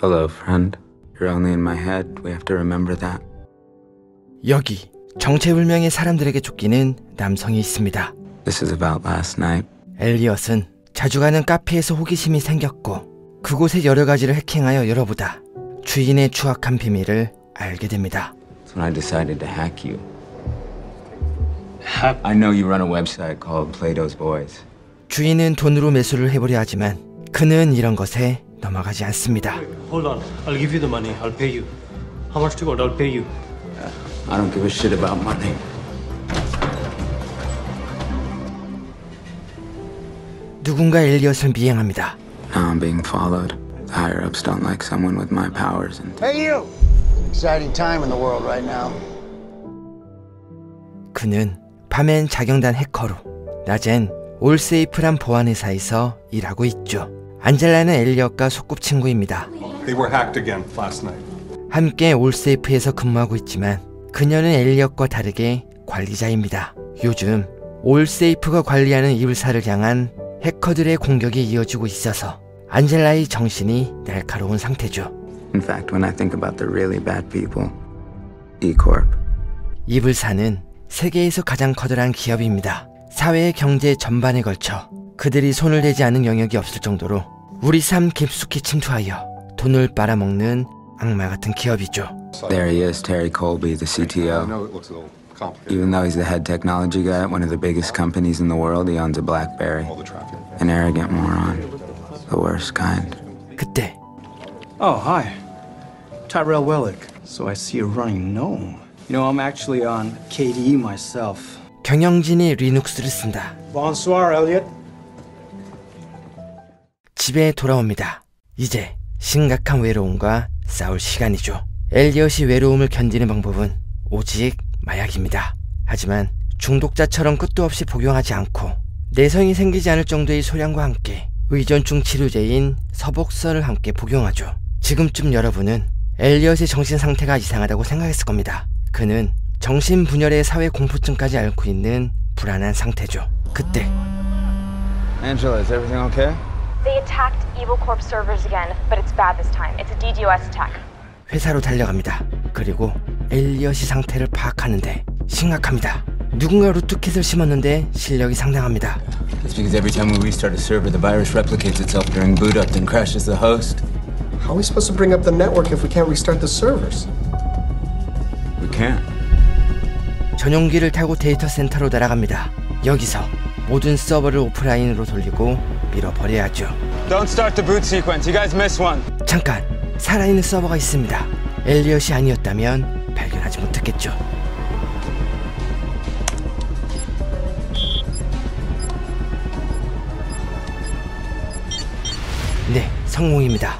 Hello, friend. You're only in my head. We have to remember that. 여기 정체불명의 사람들에게 쫓기는 남성이 있습니다. This is about last night. 엘리엇은 자주 가는 카페에서 호기심이 생겼고 그곳의 여러 가지를 해킹하여 열어보다 주인의 추악한 비밀을 알게 됩니다. That's when I decided to hack you. I know you run a website called Plato's Boys. 주인은 돈으로 매수를 해보려 하지만 그는 이런 것에 넘어가지 않습니다. Hold on. I'll give you the money. I'll pay you. How much to go? I'll pay you. I don't give a shit about money. 누군가 엘리엇을 미행합니다. Now I'm being followed. The higher ups don't like someone with my powers, and Hey, you! Exciting time in the world right now. 그는 밤엔 자경단 해커로 낮엔 올세이프란 보안회사에서 일하고 있죠. 안젤라는 엘리엇과 소꿉친구입니다. 함께 올세이프에서 근무하고 있지만 그녀는 엘리엇과 다르게 관리자입니다. 요즘 올세이프가 관리하는 이불사를 향한 해커들의 공격이 이어지고 있어서 안젤라의 정신이 날카로운 상태죠. in fact, when I think about the really bad people, E Corp, 이불사는 세계에서 가장 커다란 기업입니다. 사회의 경제 전반에 걸쳐 그들이 손을 대지 않은 영역이 없을 정도로 우리 삶 깊숙이 침투하여 돈을 빨아먹는 악마 같은 기업이죠. there he is, Terry Colby, the CTO. Even though he's the head technology guy at one of the biggest companies in the world, he owns a BlackBerry. An arrogant moron. The worst kind. 그때 Oh, hi. Tyrell Wellick. So I see you're running Gnome. You know, I'm actually on KDE myself. 경영진이 리눅스를 쓴다. Bonsoir, Elliot. 집에 돌아옵니다. 이제 심각한 외로움과 싸울 시간이죠. 엘리엇이 외로움을 견디는 방법은 오직 마약입니다. 하지만 중독자처럼 끝도 없이 복용하지 않고 내성이 생기지 않을 정도의 소량과 함께 의존증 치료제인 서복선을 함께 복용하죠. 지금쯤 여러분은 엘리엇의 정신 상태가 이상하다고 생각했을 겁니다. 그는 정신 분열의 사회 공포증까지 앓고 있는 불안한 상태죠. 그때 Angela, is everything okay? They attacked Evil Corp servers again, but it's bad this time. It's a DDoS attack. 회사로 달려갑니다. 그리고 엘리엇이 상태를 파악하는데 심각합니다. 누군가 루트킷을 심었는데 실력이 상당합니다. It's because every time we restart a server, the virus replicates itself during boot up, then crashes the host. How are we supposed to bring up the network if we can't restart the servers? We can't. 전용기를 타고 데이터 센터로 날아갑니다. 여기서 모든 서버를 오프라인으로 돌리고 밀어버려야죠. Don't start the boot sequence. You guys missed one. 잠깐 살아있는 서버가 있습니다. 엘리엇이 아니었다면 발견하지 못했겠죠. 네, 성공입니다.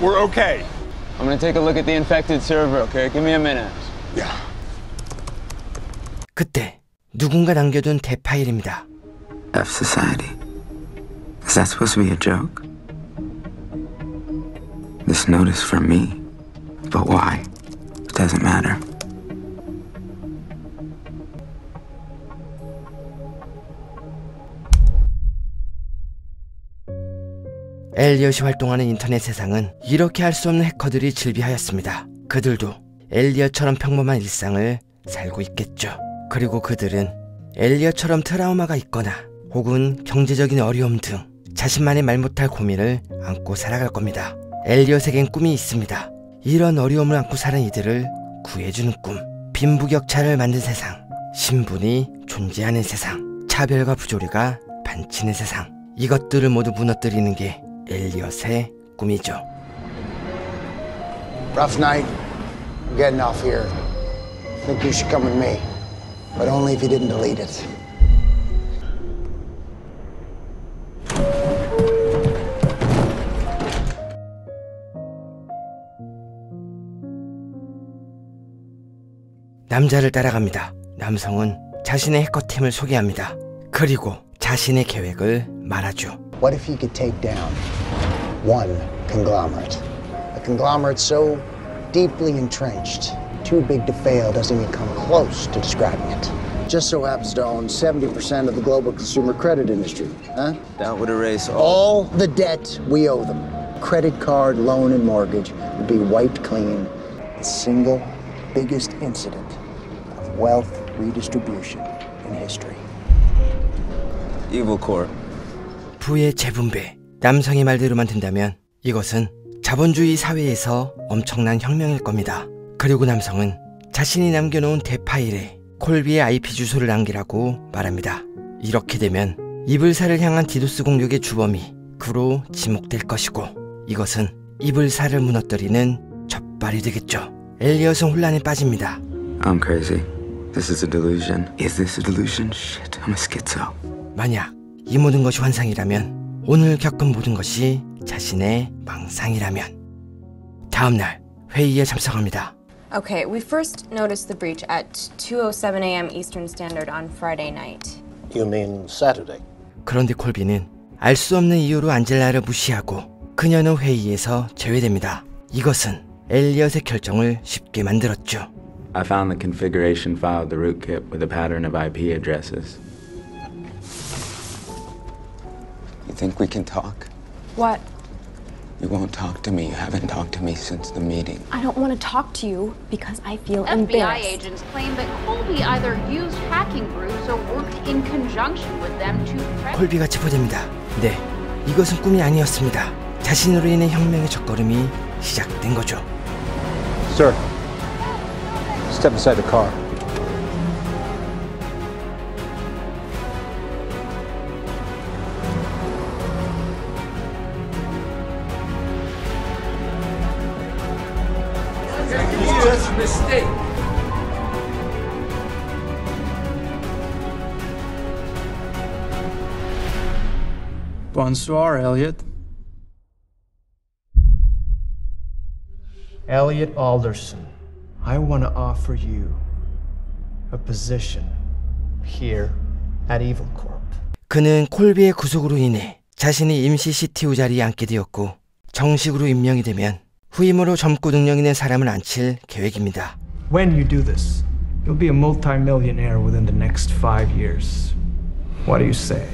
We're okay. I'm gonna take a look at the infected server, okay? Give me a minute. 그때 누군가 남겨둔 대파일입니다. F Society. Is that supposed to be a joke? This note is for me. But why? It doesn't matter. 엘리엇이 활동하는 인터넷 세상은 이렇게 할 수 없는 해커들이 질비하였습니다. 그들도 엘리엇처럼 평범한 일상을 살고 있겠죠. 그리고 그들은 엘리엇처럼 트라우마가 있거나 혹은 경제적인 어려움 등 자신만의 말 못할 고민을 안고 살아갈 겁니다. 엘리엇에겐 꿈이 있습니다. 이런 어려움을 안고 사는 이들을 구해주는 꿈. 빈부격차를 만든 세상. 신분이 존재하는 세상. 차별과 부조리가 반치는 세상. 이것들을 모두 무너뜨리는 게 엘리엇의 꿈이죠. Rough night. I'm getting off here. Think you should come with me. But only if you didn't delete it. 남자를 따라갑니다. 남성은 자신의 해커팀을 소개합니다. 그리고 자신의 계획을 말하죠. What if you could take down one conglomerate? A conglomerate so deeply entrenched, too big to fail doesn't even come close to describing it. Just so happens to own 70% of the global consumer credit industry, huh? That would erase all. All the debt we owe them. credit card, loan, and mortgage would be wiped clean. The single biggest incident of wealth redistribution in history. Evil Corp. 부의 재분배. 남성의 말대로만 된다면 이것은 자본주의 사회에서 엄청난 혁명일 겁니다. 그리고 남성은 자신이 남겨놓은 대파일에 콜비의 IP 주소를 남기라고 말합니다. 이렇게 되면 이불사를 향한 디도스 공격의 주범이 그로 지목될 것이고 이것은 이불사를 무너뜨리는 첫발이 되겠죠. 엘리엇은 혼란에 빠집니다. I'm crazy. This is a delusion. Is this a delusion? Shit, I'm a schizo. 만약 이 모든 것이 환상이라면 오늘 겪은 모든 것이 자신의 망상이라면 다음 날 회의에 참석합니다. Okay, we first noticed the breach at 2:07 a.m. Eastern Standard on Friday night. You mean Saturday? 그런데 콜비는 알 수 없는 이유로 안젤라를 무시하고 그녀는 회의에서 제외됩니다. 이것은 엘리엇의 결정을 쉽게 만들었죠. I found the configuration file of the rootkit with a pattern of IP addresses. You think we can talk? What? You won't talk to me. You haven't talked to me since the meeting. I don't want to talk to you because I feel FBI embarrassed. agents claim that Colby either used hacking groups or worked in conjunction with them to. 콜비가 체포됩니다. 네, 이것은 꿈이 아니었습니다. 자신으로 인해 혁명의 첫걸음이 시작된 거죠. Sir, step inside the car. Bonsoir, Elliot. Elliot Alderson, I want to offer you a position here at Evil Corp. 그는 콜비의 구속으로 인해 자신이 임시 CTO 자리에 앉게 되었고 정식으로 임명이 되면 후임으로 젊고 능력 있는 사람을 앉힐 계획입니다. When you do this, you'll be a multimillionaire within the next five years. What do you say?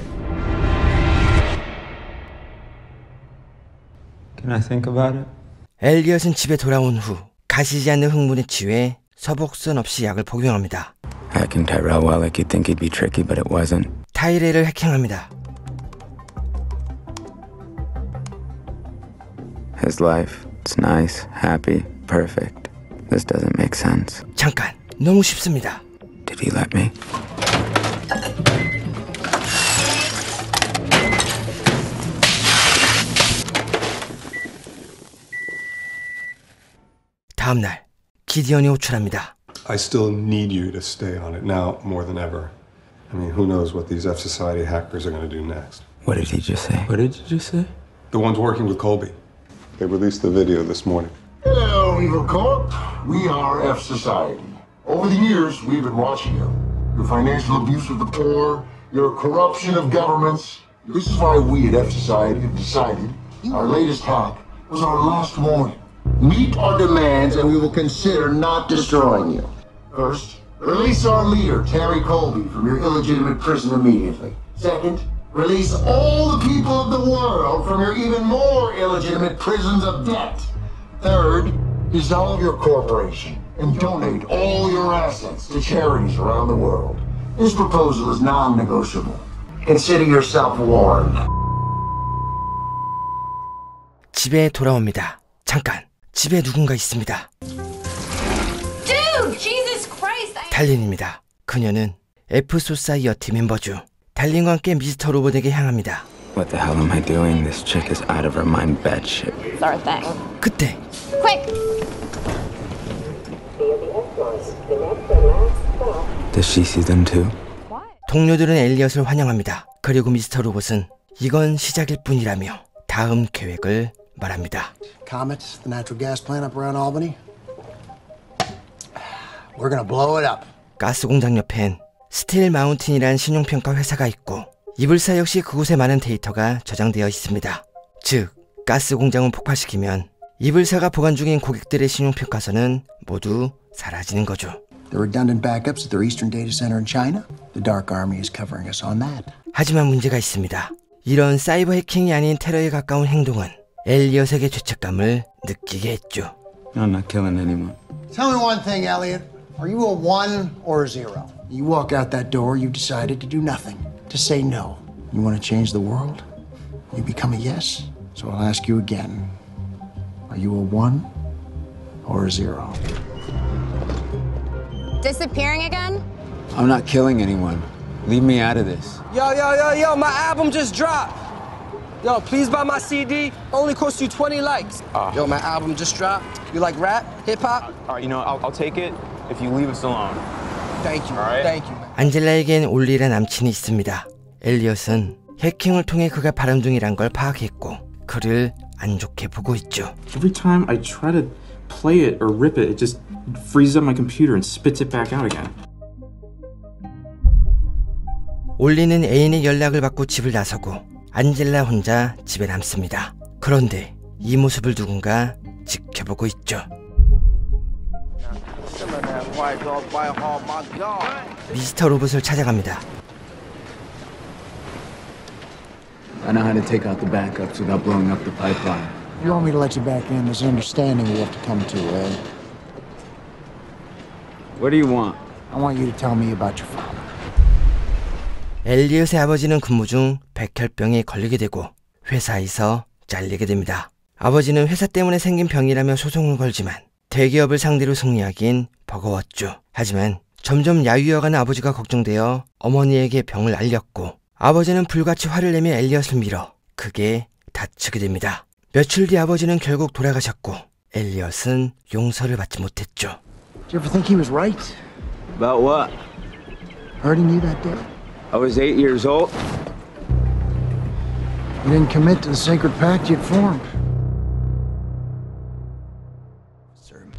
Can I think about it? 엘리엇은 집에 돌아온 후 가시지 않는 흥분에 취해 서복선 없이 약을 복용합니다. Hacking Tyrell Wellick, you'd think he'd be tricky, but it wasn't. 타이레를 해킹합니다. His life, it's nice, happy, perfect. This doesn't make sense. 잠깐, 너무 쉽습니다. Did he let me? 다음 날 기디언이 호출합니다. I still need you to stay on it now more than ever. I mean, who knows what these F Society hackers are going to do next? What did he just say? What did you just say? The ones working with Colby. They released the video this morning. Hello, Evil Corp. We are F Society. Over the years, we've been watching you. Your financial abuse of the poor, your corruption of governments. This is why we at F Society have decided our latest hack was our last warning. Meet our demands and we will consider not destroying you. First, release our leader, Terry Colby, from your illegitimate prison immediately. Second, release all the people of the world from your even more illegitimate prisons of debt. Third, dissolve your corporation and donate all your assets to charities around the world. This proposal is non-negotiable. Consider yourself warned. 집에 돌아옵니다. 잠깐, 집에 누군가 있습니다. Dude, Jesus Christ! I- 달린입니다. 그녀는 F 소사이어티 멤버죠. 달린과 함께 미스터 로봇에게 향합니다. What the hell am I doing? This chick is out of her mind batshit. It's our thing. 그때 Quick! Does she see them too? 동료들은 엘리엇을 환영합니다. 그리고 미스터 로봇은 이건 시작일 뿐이라며 다음 계획을 말합니다. Comet, the natural gas plant up around Albany. We're gonna blow it up. 가스 공장 옆엔 스틸 마운틴이란 신용평가 회사가 있고 이블사 역시 그곳에 많은 데이터가 저장되어 있습니다. 즉, 가스 공장을 폭발시키면 이블사가 보관 중인 고객들의 신용평가서는 모두 사라지는 거죠. The redundant backups at their eastern data center in China. The Dark Army is covering us on that. 하지만 문제가 있습니다. 이런 사이버 해킹이 아닌 테러에 가까운 행동은 엘리엇에게 죄책감을 느끼게 했죠. I'm not killing anyone. Tell me one thing, Elliot. Are you a one or a zero? You walk out that door, you decided to do nothing, to say no. You want to change the world? You become a yes. So I'll ask you again. Are you a one or a zero? Disappearing again? I'm not killing anyone. Leave me out of this. Yo, yo, yo, yo, my album just dropped. Yo, please buy my CD. Only cost you 20 likes. yo, my album just dropped. You like rap, hip hop? All right, you know, I'll, I'll take it if you leave us alone. Thank you. Right. Thank you, man. 안젤라에겐 올리란 남친이 있습니다. 엘리엇은 해킹을 통해 그가 바람둥이란 걸 파악했고 그를 안 좋게 보고 있죠. Every time I try to play it or rip it, it just freezes up my computer and spits it back out again. 올리는 애인의 연락을 받고 집을 나서고 안젤라 혼자 집에 남습니다. 그런데 이 모습을 누군가 지켜보고 있죠. 미스터 로봇을 찾아갑니다. I know how to take out the backups without blowing up the pipeline. You want me to let you back in? There's an understanding we have to come to, eh? What do you want? I want you to tell me about your father. 엘리엇의 아버지는 근무 중 백혈병에 걸리게 되고 회사에서 잘리게 됩니다. 아버지는 회사 때문에 생긴 병이라며 소송을 걸지만 대기업을 상대로 승리하긴 버거웠죠. 하지만 점점 야위어가는 아버지가 걱정되어 어머니에게 병을 알렸고 아버지는 불같이 화를 내며 엘리엇을 밀어 크게 다치게 됩니다. 며칠 뒤 아버지는 결국 돌아가셨고 엘리엇은 용서를 받지 못했죠. Did you ever think he was right? About what? Hurting you that day? I was eight years old. You didn't commit to the sacred pact you'd formed.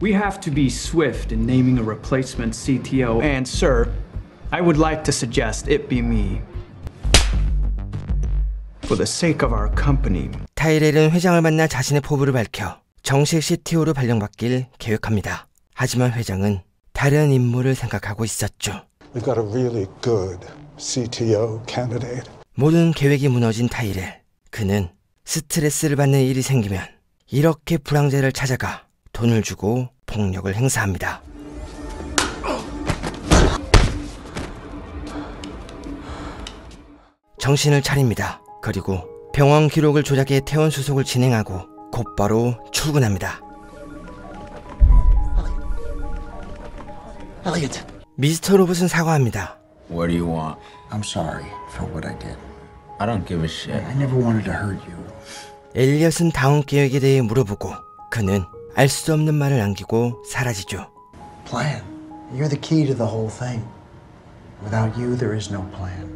We have to be swift in naming a replacement CTO, and sir, I would like to suggest it be me. For the sake of our company, 타이렐은 회장을 만나 자신의 포부를 밝혀 정식 CTO로 발령받길 계획합니다. 하지만 회장은 다른 인물을 생각하고 있었죠. We've got a really good CTO candidate. 모든 계획이 무너진 타이렐. 그는 스트레스를 받는 일이 생기면 이렇게 불황자를 찾아가 돈을 주고 폭력을 행사합니다. 정신을 차립니다. 그리고 병원 기록을 조작해 퇴원 수속을 진행하고 곧바로 출근합니다. Elliot. 미스터 로봇은 사과합니다. What do you want? I'm sorry for what I did. I don't give a shit. I never wanted to hurt you. 엘리엇은 다음 계획에 대해 물어보고 그는 알 수 없는 말을 남기고 사라지죠. Plan. You're the key to the whole thing. Without you, there is no plan.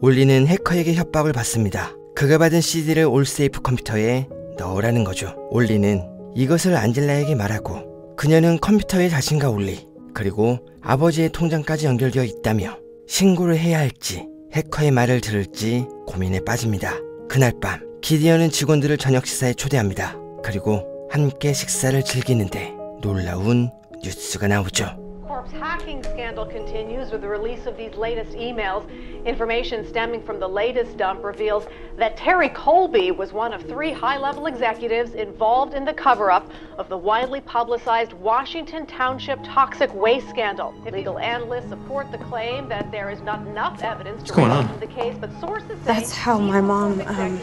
올리는 해커에게 협박을 받습니다. 그가 받은 CD를 올세이프 컴퓨터에 넣으라는 거죠. 올리는 이것을 안젤라에게 말하고 그녀는 컴퓨터에 자신과 올리 그리고 아버지의 통장까지 연결되어 있다며 신고를 해야 할지 해커의 말을 들을지 고민에 빠집니다. 그날 밤 기디언은 직원들을 저녁 식사에 초대합니다. 그리고 함께 식사를 즐기는데 놀라운 뉴스가 나오죠. Corp's hacking scandal continues with the release of these latest emails. Information stemming from the latest dump reveals that Terry Colby was one of three high level executives involved in the cover up of the widely publicized Washington Township toxic waste scandal. Legal analysts support the claim that there is not enough evidence to What's going on? reopen the case, but sources say That's how my mom um,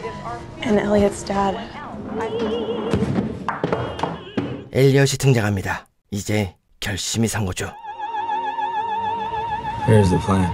and Elliot's dad. 엘리엇이 등장합니다. 이제 결심이 산 거죠. Here's the plan.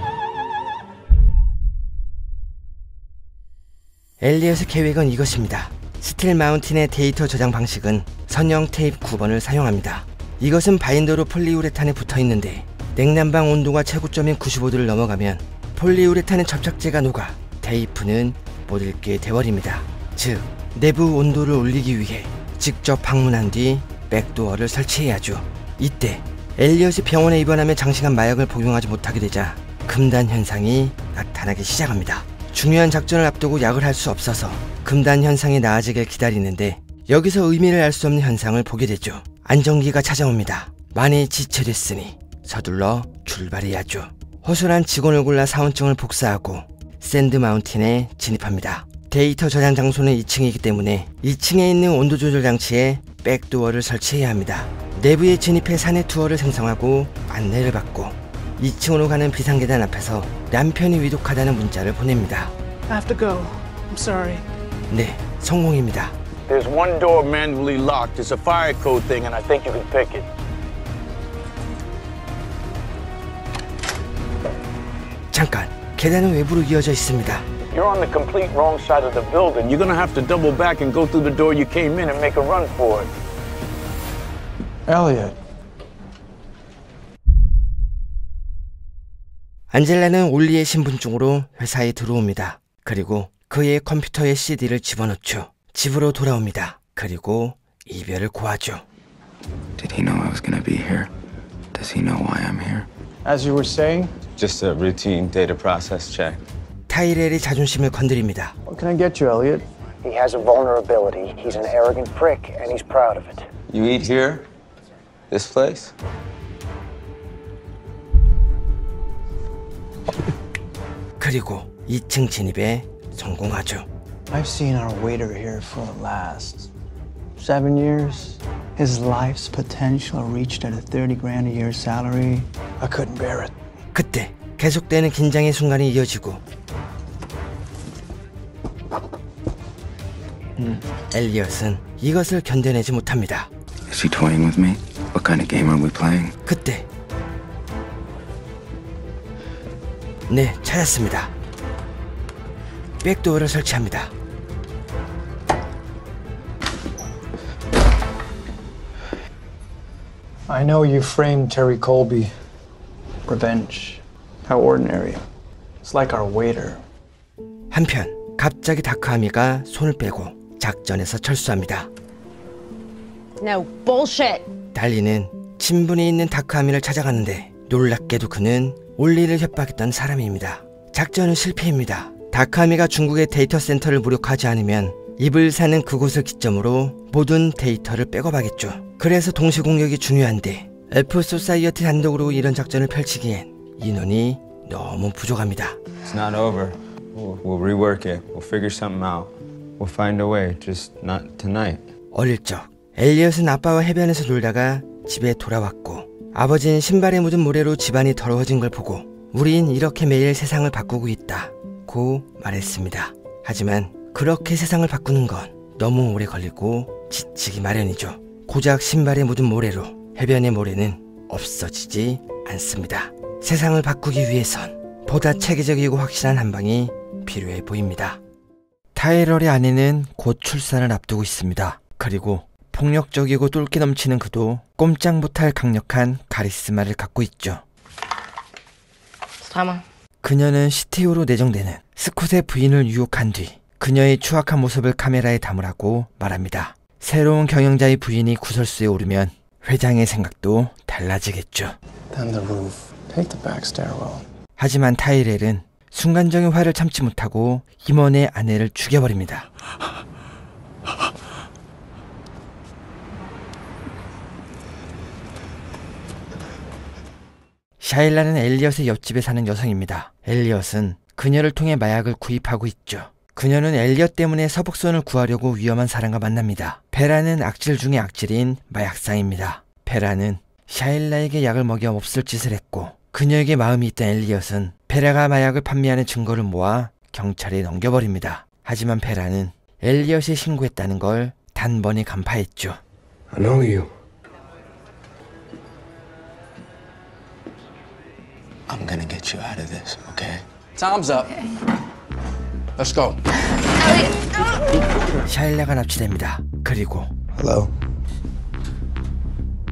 엘리엇의 계획은 이것입니다. 스틸 마운틴의 데이터 저장 방식은 선형 테이프 9번을 사용합니다. 이것은 바인더로 폴리우레탄에 붙어 있는데 냉난방 온도가 최고점인 95도를 넘어가면 폴리우레탄의 접착제가 녹아 테이프는 못 읽게 돼버립니다. 즉, 내부 온도를 올리기 위해 직접 방문한 뒤 백도어를 설치해야죠. 이때 엘리엇이 병원에 입원하며 장시간 마약을 복용하지 못하게 되자 금단 현상이 나타나기 시작합니다. 중요한 작전을 앞두고 약을 할 수 없어서 금단 현상이 나아지길 기다리는데 여기서 의미를 알 수 없는 현상을 보게 되죠. 안정기가 찾아옵니다. 많이 지체됐으니 서둘러 출발해야죠. 허술한 직원을 골라 사원증을 복사하고 스틸 마운틴에 진입합니다. 데이터 저장 장소는 2층이기 때문에 2층에 있는 온도 조절 장치에 백도어를 설치해야 합니다. 내부에 진입해 사내 투어를 신청하고 안내를 받고 2층으로 가는 비상계단 앞에서 남편이 위독하다는 문자를 보냅니다. I have to go. I'm sorry. 네, 성공입니다. There's one door manually locked. It's a fire code thing, and I think you can pick it. 잠깐, 계단은 외부로 이어져 있습니다. You're on the complete wrong side of the building. You're gonna have to double back and go through the door you came in and make a run for it. Elliot. 안젤라는 올리의 신분증으로 회사에 들어옵니다. 그리고 그의 컴퓨터에 CD를 집어넣죠. 집으로 돌아옵니다. 그리고 이별을 고하죠. Did he know I was gonna be here? Does he know why I'm here? As you were saying, Just a routine data process check. 타이렐이 자존심을 건드립니다. what can I get you, Elliot? He has a vulnerability. He's an arrogant prick, and he's proud of it. You eat here? This place? 그리고 2층 진입에 성공하죠. I've seen our waiter here for the last seven years. His life's potential reached at a 30 grand a year salary. I couldn't bear it. 그때 계속되는 긴장의 순간이 이어지고 엘리엇은 이것을 견뎌내지 못합니다. Is he toying with me? What kind of game are we playing? 그때 네, 찾았습니다. 백도어를 설치합니다. I know you framed Terry Colby. Revenge. How ordinary. It's like our waiter. 한편 갑자기 다크하미가 손을 빼고 작전에서 철수합니다. No bullshit. 달리는 친분이 있는 다크하미를 찾아가는데 놀랍게도 그는 올리를 협박했던 사람입니다. 작전은 실패입니다. 다크 아미가 중국의 데이터 센터를 무력화하지 않으면 이블사는 그곳을 기점으로 모든 데이터를 백업하겠죠. 그래서 동시 공격이 중요한데 F 소사이어티 단독으로 이런 작전을 펼치기엔 인원이 너무 부족합니다. It's not over. We'll, we'll rework it. We'll figure something out. We'll find a way. Just not tonight. 어릴 적 엘리엇은 아빠와 해변에서 놀다가 집에 돌아왔고 아버지는 신발에 묻은 모래로 집안이 더러워진 걸 보고 우린 이렇게 매일 세상을 바꾸고 있다 고 말했습니다. 하지만 그렇게 세상을 바꾸는 건 너무 오래 걸리고 지치기 마련이죠. 고작 신발에 묻은 모래로 해변의 모래는 없어지지 않습니다. 세상을 바꾸기 위해선 보다 체계적이고 확실한 한방이 필요해 보입니다. 타이럴의 아내는 곧 출산을 앞두고 있습니다. 그리고 폭력적이고 똘끼 넘치는 그도 꼼짝 못할 강력한 카리스마를 갖고 있죠. 사망. 그녀는 CTO로 내정되는 스콧의 부인을 유혹한 뒤 그녀의 추악한 모습을 카메라에 담으라고 말합니다. 새로운 경영자의 부인이 구설수에 오르면 회장의 생각도 달라지겠죠. Then the roof. Take the back stairwell. 하지만 타이렐은 순간적인 화를 참지 못하고 임원의 아내를 죽여버립니다. 샤일라는 엘리엇의 옆집에 사는 여성입니다. 엘리엇은 그녀를 통해 마약을 구입하고 있죠. 그녀는 엘리엇 때문에 서북선을 구하려고 위험한 사람과 만납니다. 베라는 악질 중의 악질인 마약상입니다. 베라는 샤일라에게 약을 먹여 몹쓸 짓을 했고 그녀에게 마음이 있던 엘리엇은 베라가 마약을 판매하는 증거를 모아 경찰에 넘겨버립니다. 하지만 베라는 엘리엇이 신고했다는 걸 단번에 간파했죠. You. I'm gonna get you out of this, okay? Time's up. Let's go. 샤일라가 납치됩니다. 그리고 Hello.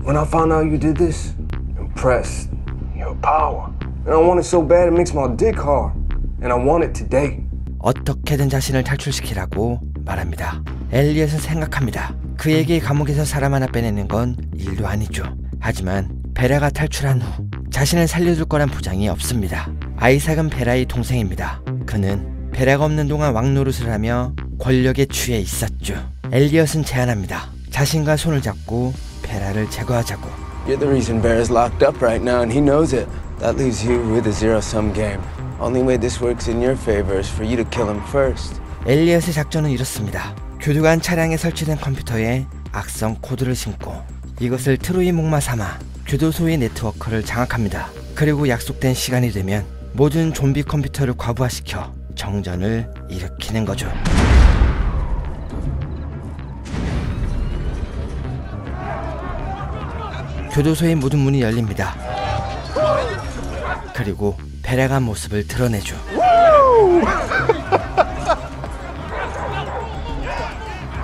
When I found out you did this, impressed. Your power. And I want it so bad it makes my dick hard. And I want it today. 어떻게든 자신을 탈출시키라고 말합니다. 엘리엇은 생각합니다. 그에게 감옥에서 사람 하나 빼내는 건 일도 아니죠. 하지만 베라가 탈출한 후 자신을 살려줄 거란 보장이 없습니다. 아이삭은 베라의 동생입니다. 그는 베라가 없는 동안 왕노릇을 하며 권력에 취해 있었죠. 엘리엇은 제안합니다. 자신과 손을 잡고 베라를 제거하자고. You're the reason Bear's locked up right now, and he knows it. That leaves you with a zero sum game. Only way this works in your favor is for you to kill him first. 엘리엇의 작전은 이렇습니다. 교두관 차량에 설치된 컴퓨터에 악성 코드를 심고 이것을 트로이 목마 삼아 교도소의 네트워크를 장악합니다. 그리고 약속된 시간이 되면 모든 좀비 컴퓨터를 과부하시켜 정전을 일으키는 거죠. 교도소의 모든 문이 열립니다. 그리고 베라가 모습을 드러내죠.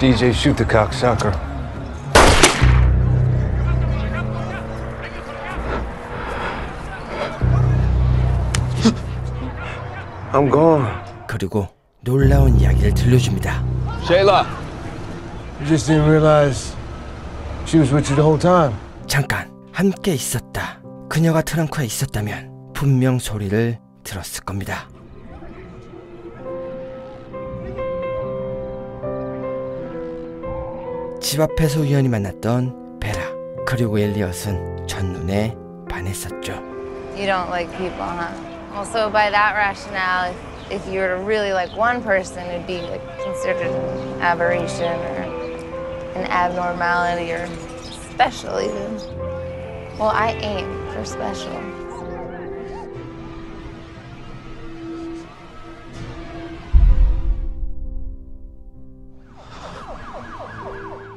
I'm gone. 그리고 놀라운 이야기를 들려줍니다. Shayla. You just didn't realize she was with you the whole time. 잠깐 함께 있었다. 그녀가 트렁크에 있었다면 분명 소리를 들었을 겁니다. 집 앞에서 우연히 만났던 베라 그리고 엘리엇은 첫눈에 반했었죠. You don't like people, huh? Well, so by that rationale, if, if you were to really like one person, it'd be like considered an aberration or an abnormality or special even. Well, I aim for special.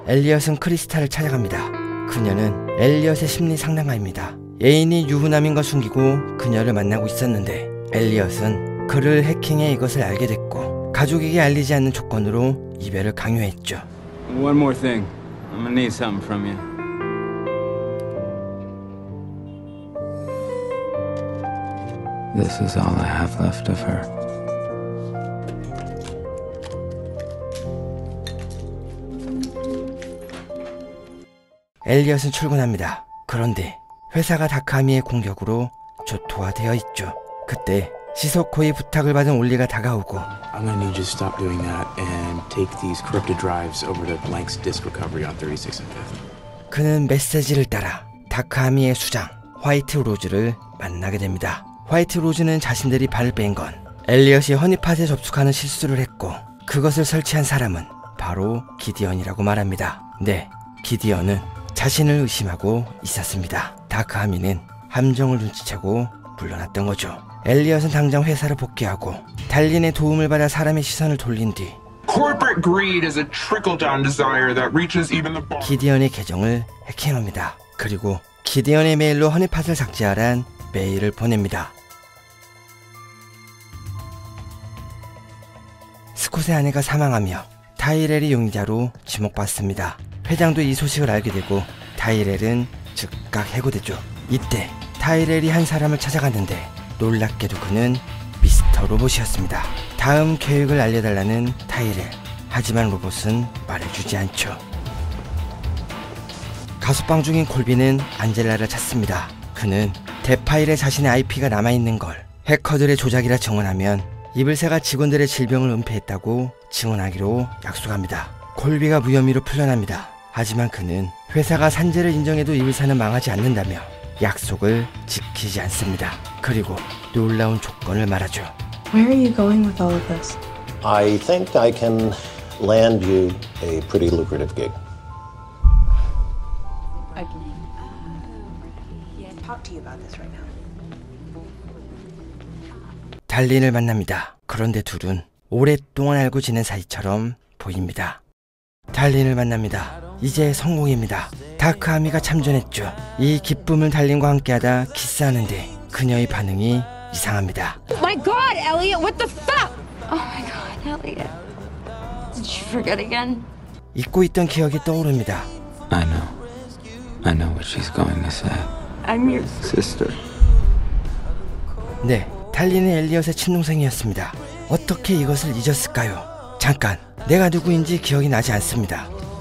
엘리엇은 크리스탈을 찾아갑니다. 그녀는 엘리엇의 심리 상담가입니다. 애인이 유부남인 걸 숨기고 그녀를 만나고 있었는데 엘리엇은 그를 해킹해 이것을 알게 됐고 가족에게 알리지 않는 조건으로 이별을 강요했죠. One more thing. I'm gonna need something from you. This is all I have left of her. 엘리엇은 출근합니다. 그런데 회사가 다카미의 공격으로 조토화 되어 있죠. 그때 시소코의 부탁을 받은 올리가 다가오고 I'm gonna need you to stop doing that and take these corrupted drives over to Blank's disk recovery on 36 and 5th. 그는 메시지를 따라 다카미의 수장 화이트 로즈를 만나게 됩니다. 화이트 로즈는 자신들이 발을 뺀 건 엘리엇이 허니팟에 접속하는 실수를 했고 그것을 설치한 사람은 바로 기디언이라고 말합니다. 네, 기디언은 자신을 의심하고 있었습니다. 다크하미는 함정을 눈치채고 물러났던 거죠. 엘리엇은 당장 회사를 복귀하고 달린의 도움을 받아 사람의 시선을 돌린 뒤. 기디언의 계정을 해킹합니다. 그리고 기디언의 메일로 허니팟을 삭제하란 메일을 보냅니다. 스콧의 아내가 사망하며 타이렐이 용의자로 지목받습니다. 회장도 이 소식을 알게 되고 타이렐은 즉각 해고되죠. 이때 타이렐이 한 사람을 찾아갔는데 놀랍게도 그는 미스터 로봇이었습니다. 다음 계획을 알려달라는 타이렐. 하지만 로봇은 말해주지 않죠. 가석방 중인 콜비는 안젤라를 찾습니다. 그는 대파일에 자신의 IP가 남아있는 걸 해커들의 조작이라 증언하면 이블새가 직원들의 질병을 은폐했다고 증언하기로 약속합니다. 콜비가 무혐의로 풀려납니다. 하지만 그는 회사가 산재를 인정해도 이블새는 망하지 않는다며 약속을 지키지 않습니다. 그리고 놀라운 조건을 말하죠. Where are you going with all of this? I think I can land you a pretty lucrative gig. I can talk to you about this right now. 달린을 만납니다. 그런데 둘은 오랫동안 알고 지낸 사이처럼 보입니다. 달린을 만납니다. 이제 성공입니다. 다크아미가 참전했죠. 이 기쁨을 달린과 함께하다 키스하는데 그녀의 반응이 이상합니다. My God, Elliot, what the fuck? Oh my God, Elliot. Did you forget again? 잊고 있던 기억이 떠오릅니다. I know. I know what she's going to say. I'm your Sister. 네, 달리는 엘리엇의 친동생이었습니다. 어떻게 이것을 잊었을까요? 잠깐, 내가 누구인지 기억이 나지 않습니다.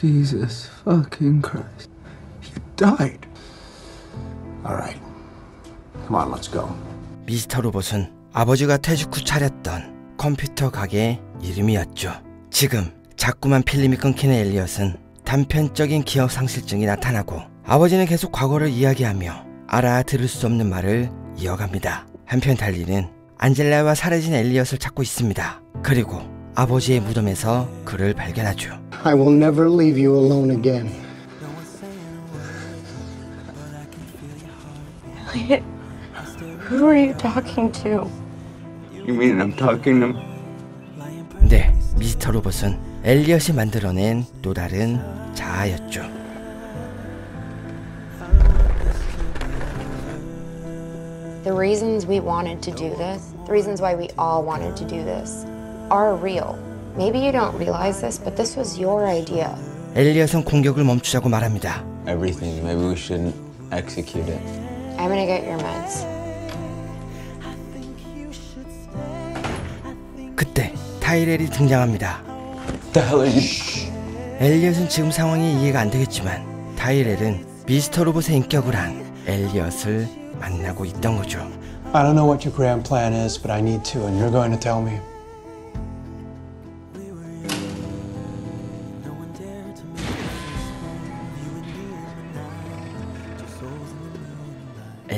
Jesus fucking Christ. He died. All right. Come on, let's go. 미스터 로봇은 아버지가 퇴직 후 차렸던 컴퓨터 가게 이름이었죠. 지금 자꾸만 필름이 끊기는 엘리엇은 단편적인 기억 상실증이 나타나고 아버지는 계속 과거를 이야기하며 알아들을 수 없는 말을 이어갑니다. 한편 달리는 안젤라와 사라진 엘리엇을 찾고 있습니다. 그리고 아버지의 무덤에서 그를 발견하죠. I will never leave you alone again. Elliot, who are you talking to? You mean I'm talking to 네, 미스터 로봇은 엘리엇이 만들어낸 또 다른 자아였죠. The reasons we wanted to do this, the reasons why we all wanted to do this, are real. Maybe you don't realize this, but this was your idea. 엘리엇은 공격을 멈추자고 말합니다. everything? Maybe we shouldn't execute it. I'm gonna get your meds. 그때 타이렐이 등장합니다. The hell are you? 엘리엇은 지금 상황이 이해가 안 되겠지만 타이렐은 미스터 로봇의 인격을 한 엘리엇을 만나고 있던 거죠. I don't know what your grand plan is, but I need to, and you're going to tell me.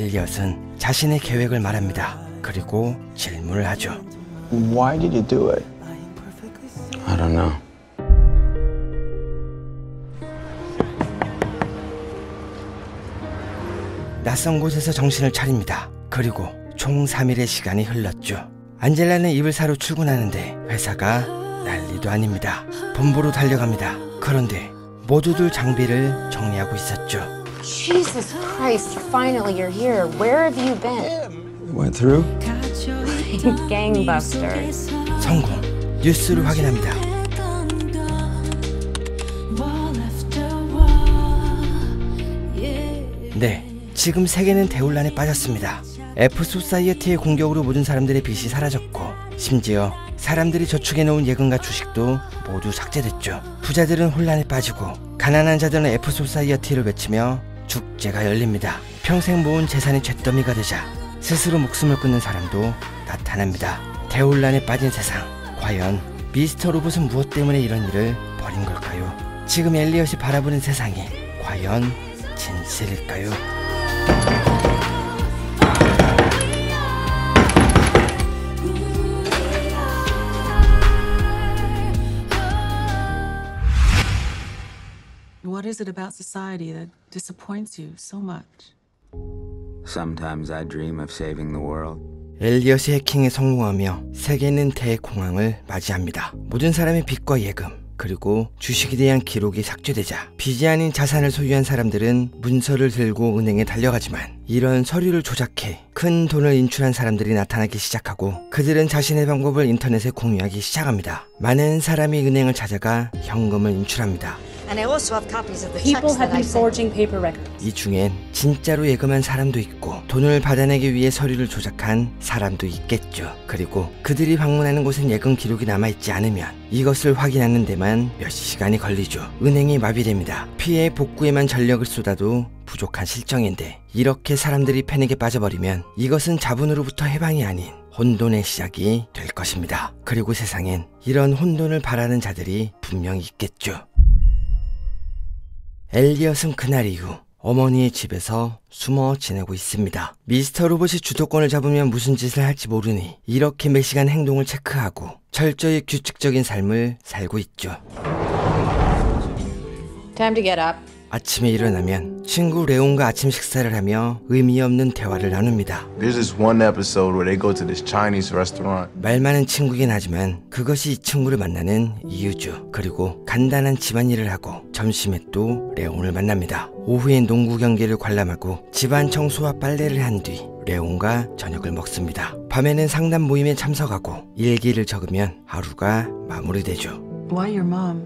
엘리엇은 자신의 계획을 말합니다. 그리고 질문을 하죠. Why did you do it? I don't know. 낯선 곳에서 정신을 차립니다. 그리고 총 3일의 시간이 흘렀죠. 안젤라는 입을 사러 출근하는데 회사가 난리도 아닙니다. 본부로 달려갑니다. 그런데 모두들 장비를 정리하고 있었죠. Jesus Christ, finally you're here. Where have you been? Went through? Gangbusters. 성공. 뉴스를 확인합니다. 네, 지금 세계는 대혼란에 빠졌습니다. F 소사이어티의 공격으로 모든 사람들의 빚이 사라졌고 심지어 사람들이 저축해 놓은 예금과 주식도 모두 삭제됐죠. 부자들은 혼란에 빠지고 가난한 자들은 F 소사이어티를 외치며 축제가 열립니다. 평생 모은 재산이 잿더미가 되자 스스로 목숨을 끊는 사람도 나타납니다. 대혼란에 빠진 세상. 과연 미스터 로봇은 무엇 때문에 이런 일을 벌인 걸까요? 지금 엘리엇이 바라보는 세상이 과연 진실일까요? Is it about society that disappoints you so much? Sometimes I dream of saving the world. 엘리엇이 해킹에 성공하며 세계는 대공황을 맞이합니다. 모든 사람의 빚과 예금, 그리고 주식에 대한 기록이 삭제되자 빚이 아닌 자산을 소유한 사람들은 문서를 들고 은행에 달려가지만 이런 서류를 조작해 큰 돈을 인출한 사람들이 나타나기 시작하고 그들은 자신의 방법을 인터넷에 공유하기 시작합니다. 많은 사람이 은행을 찾아가 현금을 인출합니다. And I also have copies of the People checks have that I been sent. forging paper records. 이 중엔 진짜로 예금한 사람도 있고 돈을 받아내기 위해 서류를 조작한 사람도 있겠죠. 그리고 그들이 방문하는 곳엔 예금 기록이 남아있지 않으면 이것을 확인하는 데만 몇 시간이 걸리죠. 은행이 마비됩니다. 피해 복구에만 전력을 쏟아도 부족한 실정인데 이렇게 사람들이 패닉에 빠져버리면 이것은 자본으로부터 해방이 아닌 혼돈의 시작이 될 것입니다. 그리고 세상엔 이런 혼돈을 바라는 자들이 분명히 있겠죠. 엘리엇은 그날 이후 어머니의 집에서 숨어 지내고 있습니다. 미스터 로봇이 주도권을 잡으면 무슨 짓을 할지 모르니 이렇게 매시간 행동을 체크하고 철저히 규칙적인 삶을 살고 있죠. Time to get up. 아침에 일어나면 친구 레온과 아침 식사를 하며 의미 없는 대화를 나눕니다. There's this one episode where they go to this Chinese restaurant. 말 많은 친구긴 하지만 그것이 이 친구를 만나는 이유죠. 그리고 간단한 집안일을 하고 점심에 또 레온을 만납니다. 오후엔 농구 경기를 관람하고 집안 청소와 빨래를 한 뒤 레온과 저녁을 먹습니다. 밤에는 상담 모임에 참석하고 일기를 적으면 하루가 마무리되죠. Why your mom?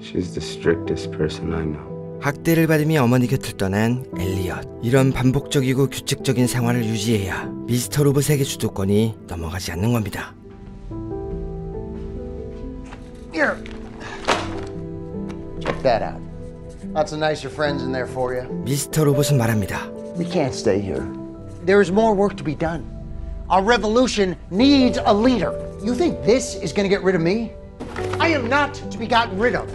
She's the strictest person I know. 학대를 받으며 어머니 곁을 떠난 엘리엇. 이런 반복적이고 규칙적인 생활을 유지해야 미스터 로봇에게 주도권이 넘어가지 않는 겁니다. Here. check that out. Lots of nicer friends in there for you. 미스터 로봇은 말합니다. We can't stay here. There is more work to be done. Our revolution needs a leader. You think this is going to get rid of me? I am not to be gotten rid of.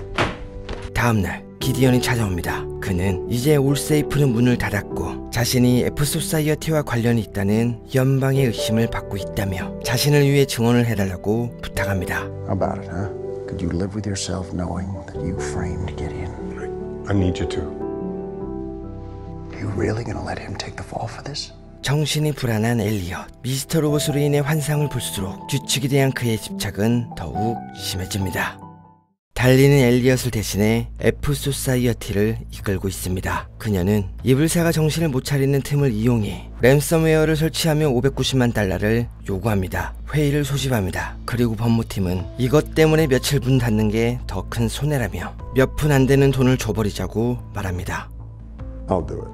다음 날 기디언이 찾아옵니다. 그는 이제 올세이프는 문을 닫았고 자신이 F 소사이어티와 관련이 있다는 연방의 의심을 받고 있다며 자신을 위해 증언을 해달라고 부탁합니다. How about it, huh? Could you live with yourself knowing that you framed Gideon? I need you to. Are you really to let him take the fall for this? 정신이 불안한 엘리엇 미스터 로봇으로 인해 환상을 볼수록 규칙에 대한 그의 집착은 더욱 심해집니다. 달린은 엘리엇을 대신해 F 소사이어티를 이끌고 있습니다. 그녀는 이블사가 정신을 못 차리는 틈을 이용해 랜섬웨어를 설치하며 590만 달러를 요구합니다. 회의를 소집합니다. 그리고 법무팀은 이것 때문에 며칠 문 닫는 게 더 큰 손해라며 몇 푼 안 되는 돈을 줘버리자고 말합니다. I'll do it.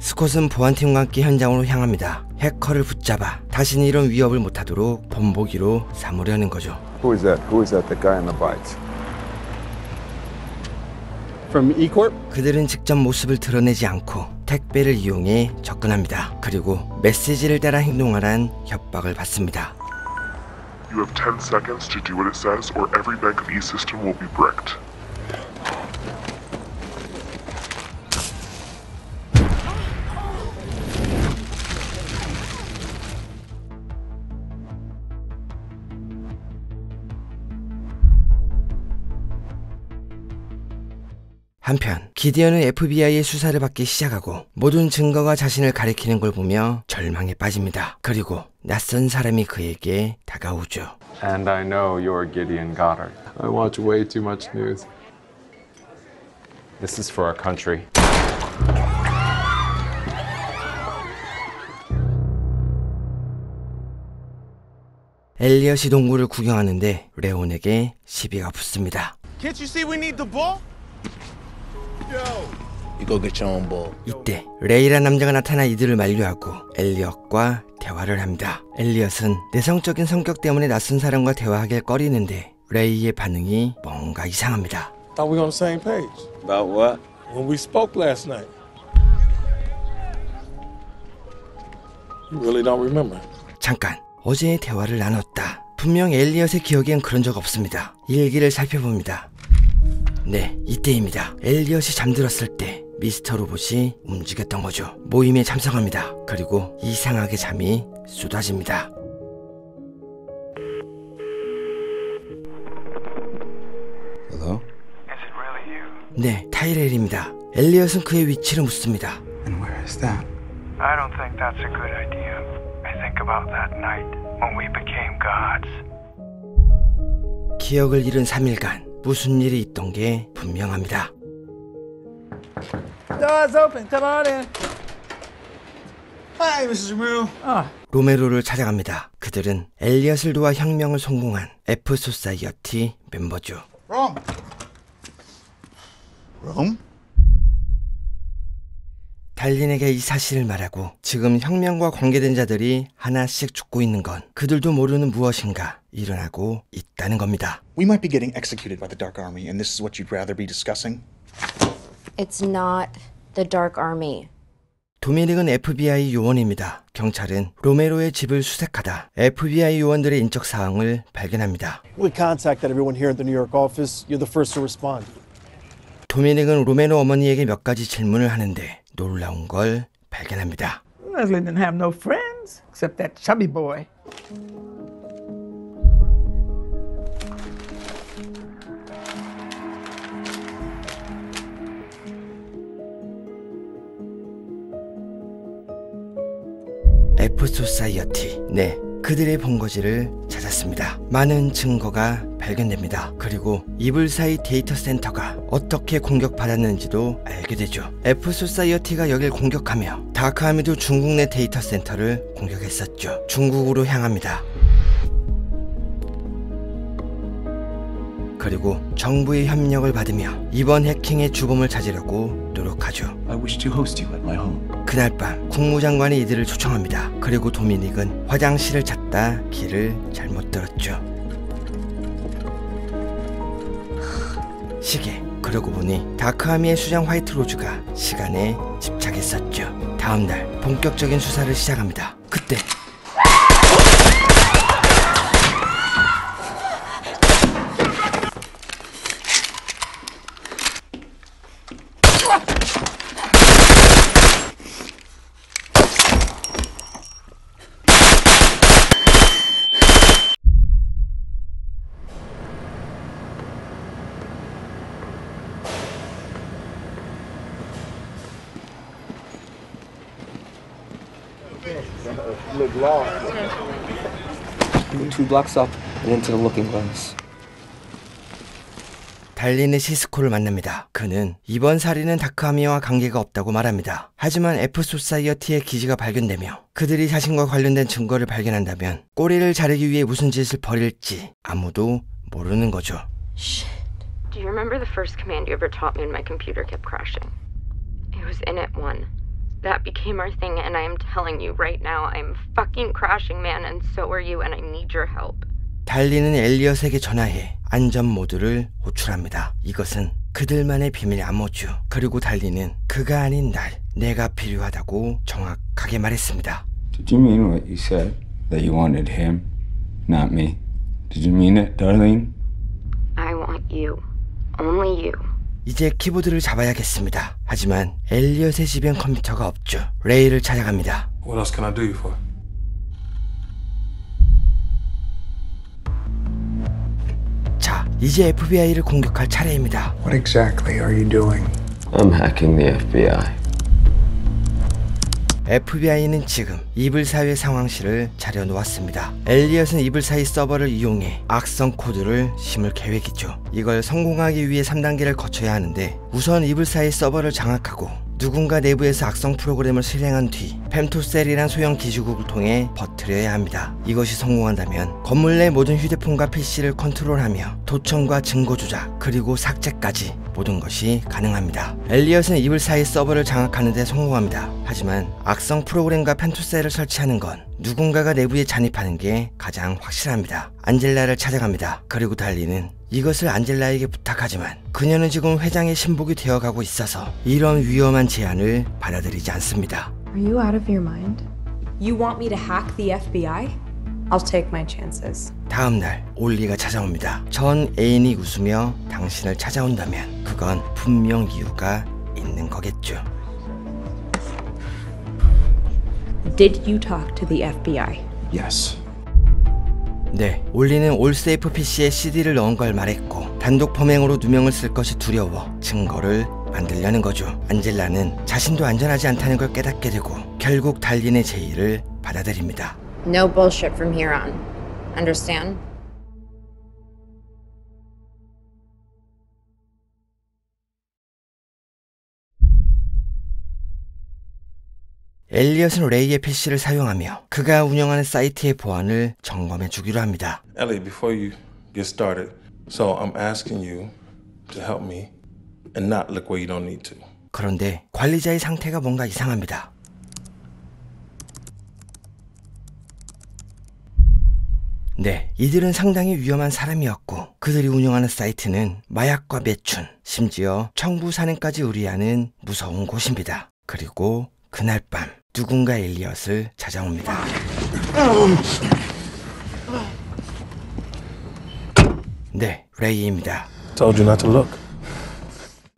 스콧은 보안팀과 함께 현장으로 향합니다. 해커를 붙잡아 다시는 이런 위협을 못하도록 본보기로 삼으려는 거죠. Who is that? Who is that? The guy in the bikes. From E-Corp? 그들은 직접 모습을 드러내지 않고 택배를 이용해 접근합니다. 그리고 메시지를 따라 행동하란 협박을 받습니다. You have 10 seconds to do what it says, or every bank of E-System will be bricked. 한편 기디언은 FBI의 수사를 받기 시작하고 모든 증거가 자신을 가리키는 걸 보며 절망에 빠집니다. 그리고 낯선 사람이 그에게 다가오죠. And I know you're Gideon Goddard. I watch way too much news. This is for our country. 엘리엇이 동굴을 구경하는데 레온에게 시비가 붙습니다. Can't you see we need the ball? 이때 레이란 남자가 나타나 이들을 만류하고 엘리엇과 대화를 합니다. 엘리엇은 내성적인 성격 때문에 낯선 사람과 대화하길 꺼리는데 레이의 반응이 뭔가 이상합니다. Thought we were on the same page. About what? When we spoke last night. You really don't remember? 잠깐 어제의 대화를 나눴다. 분명 엘리엇의 기억엔 그런 적 없습니다. 일기를 살펴봅니다. 네, 이때입니다. 엘리엇이 잠들었을 때 미스터 로봇이 움직였던 거죠. 모임에 참석합니다. 그리고 이상하게 잠이 쏟아집니다. Hello? 네, 타이렐입니다. 엘리엇은 그의 위치를 묻습니다. And where is that? I don't think that's a good idea. I think about that night when we became gods. 기억을 잃은 3일간 무슨 일이 있던 게 분명합니다. Doors open. Come on in. Hi, Mrs. Rue. 로메로를 찾아갑니다. 그들은 엘리엇을 도와 혁명을 성공한 F 소사이어티 멤버죠. Rome. Rome? 달린에게 이 사실을 말하고 지금 혁명과 관계된 자들이 하나씩 죽고 있는 건 그들도 모르는 무엇인가 일어나고 있다는 겁니다. We might be getting executed by the Dark Army, and this is what you'd rather be discussing? It's not the Dark Army. 도미닉은 FBI 요원입니다. 경찰은 로메로의 집을 수색하다 FBI 요원들의 인적 사항을 발견합니다. We contacted everyone here at the New York office. You're the first to respond. 도미닉은 로메로 어머니에게 몇 가지 질문을 하는데 놀라운 걸 발견합니다. Leslie didn't have no friends except that chubby boy. F 소사이어티. 네, 그들의 본거지를 찾았습니다. 많은 증거가 발견됩니다. 그리고 이블사의 데이터 센터가 어떻게 공격받았는지도 알게 되죠. F 소사이어티가 여길 공격하며 다크아미도 중국 내 데이터 센터를 공격했었죠. 중국으로 향합니다. 그리고 정부의 협력을 받으며 이번 해킹의 주범을 찾으려고 노력하죠. I wish to host you at my home. 그날 밤 국무장관이 이들을 초청합니다. 그리고 도미닉은 화장실을 찾다 길을 잘못 들었죠. 시계 그러고 보니 다크아미의 수장 화이트 로즈가 시간에 집착했었죠. 다음날 본격적인 수사를 시작합니다. 그때 Two blocks up and into the looking glass. 달리는 시스코를 만납니다. 그는 이번 살인은 다크아미와 관계가 없다고 말합니다. 하지만 F 소사이어티의 기지가 발견되며 그들이 자신과 관련된 증거를 발견한다면 꼬리를 자르기 위해 무슨 짓을 벌일지 아무도 모르는 거죠. Do you remember the first command you ever taught me when my computer kept crashing? It was init one. That became our thing, and I am telling you right now, I'm fucking crashing, man, and so are you, and I need your help. 달리는 엘리엇에게 전화해 안전 모드를 호출합니다. 이것은 그들만의 비밀 암호죠. 그리고 달리는 그가 아닌 날, 내가 필요하다고 정확하게 말했습니다. Did you mean what you said? That you wanted him, not me? Did you mean it, darling? I want you. Only you. 이제 키보드를 잡아야겠습니다. 하지만 엘리엇의 집엔 컴퓨터가 없죠. 레이를 찾아갑니다. What else can I do you for? 자, 이제 FBI를 공격할 차례입니다. What exactly are you doing? I'm hacking the FBI. FBI는 지금 이불사의 상황실을 차려놓았습니다. 엘리엇은 이불사의 서버를 이용해 악성 코드를 심을 계획이죠. 이걸 성공하기 위해 3단계를 거쳐야 하는데 우선 이불사의 서버를 장악하고 누군가 내부에서 악성 프로그램을 실행한 뒤 펜토셀이란 소형 기지국을 통해 버트려야 합니다. 이것이 성공한다면 건물 내 모든 휴대폰과 PC를 컨트롤하며 도청과 증거 조작 그리고 삭제까지 모든 것이 가능합니다. 엘리엇은 이불사의 서버를 장악하는 데 성공합니다. 하지만 악성 프로그램과 펜토셀을 설치하는 건 누군가가 내부에 잔입하는 게 가장 확실합니다. 안젤라를 찾아갑니다. 그리고 달리는 이것을 안젤라에게 부탁하지만 그녀는 지금 회장의 신복이 되어가고 있어서 이런 위험한 제안을 받아들이지 않습니다. Are you out of your mind? You want me to hack the FBI? I'll take my chances. 다음 날 올리가 찾아옵니다. 전 애인이 웃으며 당신을 찾아온다면 그건 분명 이유가 있는 거겠죠. Did you talk to the FBI? Yes. 네, 올리는 올세이프 PC에 CD를 넣은 걸 말했고 단독 범행으로 누명을 쓸 것이 두려워 증거를 만들려는 거죠. 안젤라는 자신도 안전하지 않다는 걸 깨닫게 되고 결국 달린의 제의를 받아들입니다. No bullshit from here on. Understand? 엘리엇은 레이의 PC를 사용하며 그가 운영하는 사이트의 보안을 점검해 주기로 합니다. Ellie, before you get started, so I'm asking you to help me and not look where you don't need to. 그런데 관리자의 상태가 뭔가 이상합니다. 네, 이들은 상당히 위험한 사람이었고 그들이 운영하는 사이트는 마약과 매춘, 심지어 청부 산행까지 의뢰하는 무서운 곳입니다. 그리고 그날 밤 누군가 엘리엇을 찾아옵니다. 네, 레이입니다. Told you not to look.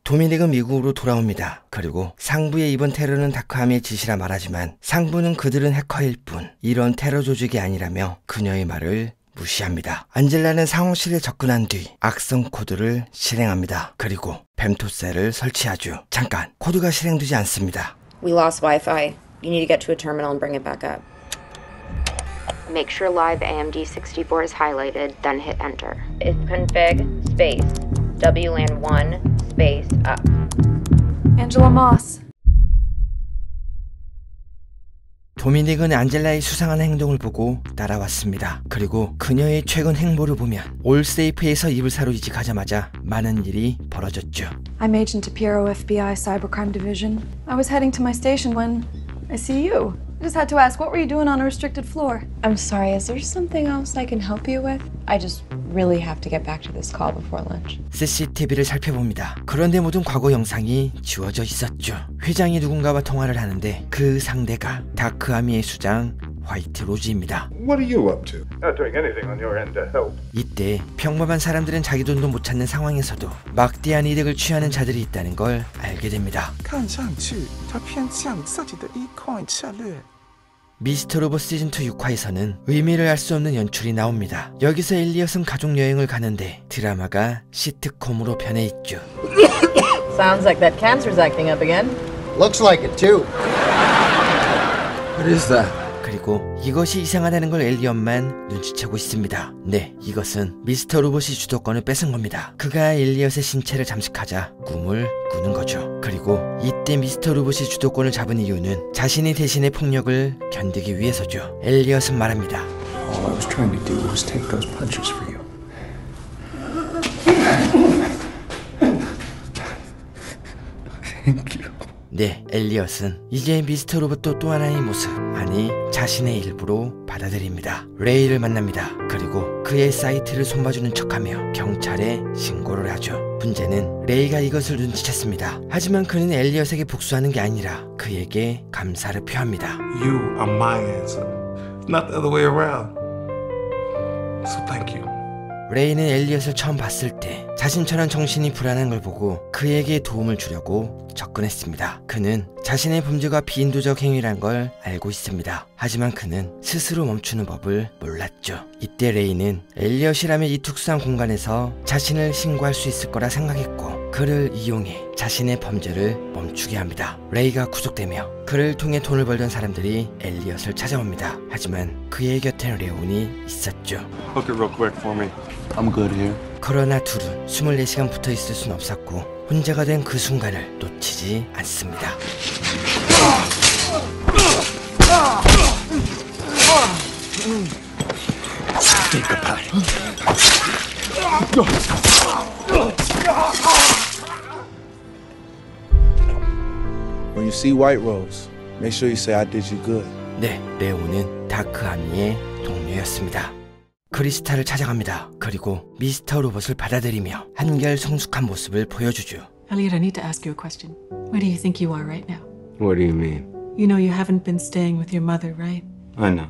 도미닉은 미국으로 돌아옵니다. 그리고 상부에 이번 테러는 다크아미의 짓이라 말하지만 상부는 그들은 해커일 뿐 이런 테러 조직이 아니라며 그녀의 말을 무시합니다. 안젤라는 상황실에 접근한 뒤 악성 코드를 실행합니다. 그리고 femtocell을 설치하죠. 잠깐, 코드가 실행되지 않습니다. We lost Wi-Fi. You need to get to a terminal and bring it back up. Make sure live AMD 64 is highlighted, then hit enter. It's config space WLAN 1 space up. Angela Moss. 도미닉은 안젤라의 수상한 행동을 보고 따라왔습니다. 그리고 그녀의 최근 행보를 보면 올세이프에서 이불사로 이직하자마자 많은 일이 벌어졌죠. I'm Agent DePiero, FBI Cybercrime Division. I was heading to my station when I see you. I just had to ask, what were you doing on a restricted floor? I'm sorry, is there something else I can help you with? I just really have to get back to this call before lunch. CCTV를 살펴봅니다. 그런데 모든 과거 영상이 지워져 있었죠. 회장이 누군가와 통화를 하는데 그 상대가 다크아미의 수장 화이트 로즈입니다. What are you up to? Not doing anything on your end to help. 이때 평범한 사람들은 자기 돈도 못 찾는 상황에서도 막대한 이득을 취하는 자들이 있다는 걸 알게 됩니다. 看上去他偏向自己的 ecoin 策略。 미스터 로봇 시즌2 6화에서는 의미를 알 수 없는 연출이 나옵니다. 여기서 엘리엇은 가족 여행을 가는데 드라마가 시트콤으로 변해 있죠. Sounds like that cancer's acting up again. Looks like it too. What is that? 그리고 이것이 이상하다는 걸 엘리엇만 눈치채고 있습니다. 네, 이것은 미스터 로봇이 주도권을 뺏은 겁니다. 그가 엘리엇의 신체를 잠식하자 꿈을 꾸는 거죠. 그리고 이때 미스터 로봇이 주도권을 잡은 이유는 자신이 대신의 폭력을 견디기 위해서죠. 엘리엇은 말합니다. All I was trying to do was take those punches for you. Thank you. 네, 엘리엇은 이제 미스터 로봇도 또 하나의 모습, 아니 자신의 일부로 받아들입니다. 레이를 만납니다. 그리고 그의 사이트를 손봐주는 척하며 경찰에 신고를 하죠. 문제는 레이가 이것을 눈치챘습니다. 하지만 그는 엘리엇에게 복수하는 게 아니라 그에게 감사를 표합니다. You are my answer, not the other way around. So thank you. 레이는 엘리엇을 처음 봤을 때 자신처럼 정신이 불안한 걸 보고 그에게 도움을 주려고 접근했습니다. 그는 자신의 범죄가 비인도적 행위란 걸 알고 있습니다. 하지만 그는 스스로 멈추는 법을 몰랐죠. 이때 레이는 엘리엇이라면 이 특수한 공간에서 자신을 신고할 수 있을 거라 생각했고 그를 이용해 자신의 범죄를 멈추게 합니다. 레이가 구속되며 그를 통해 돈을 벌던 사람들이 엘리엇을 찾아옵니다. 하지만 그의 곁엔 레온이 있었죠. I'm good here. 그러나 둘은 24시간 붙어 있을 순 없었고 혼자가 된 그 순간을 놓치지 않습니다. Think about it. When you see White Rose, make sure you say I did you good. 네, 레오는 다크아미의 동료였습니다. 크리스탈을 찾아갑니다. 그리고 미스터 로봇을 받아들이며 한결 성숙한 모습을 보여주죠. Elliot, I need to ask you a question. Where do you think you are right now? What do you mean? You know you haven't been staying with your mother, right? I know.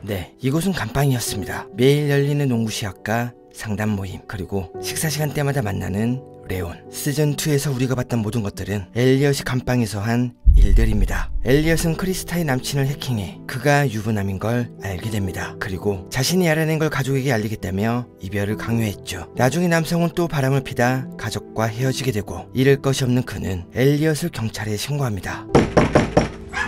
네, 이곳은 감방이었습니다. 매일 열리는 농구 시합과 상담 모임, 그리고 식사 시간 때마다 만나는 레온. 시즌2에서 우리가 봤던 모든 것들은 엘리엇이 감방에서 한 일들입니다. 엘리엇은 크리스타의 남친을 해킹해 그가 유부남인 걸 알게 됩니다. 그리고 자신이 알아낸 걸 가족에게 알리겠다며 이별을 강요했죠. 나중에 남성은 또 바람을 피다 가족과 헤어지게 되고 잃을 것이 없는 그는 엘리엇을 경찰에 신고합니다.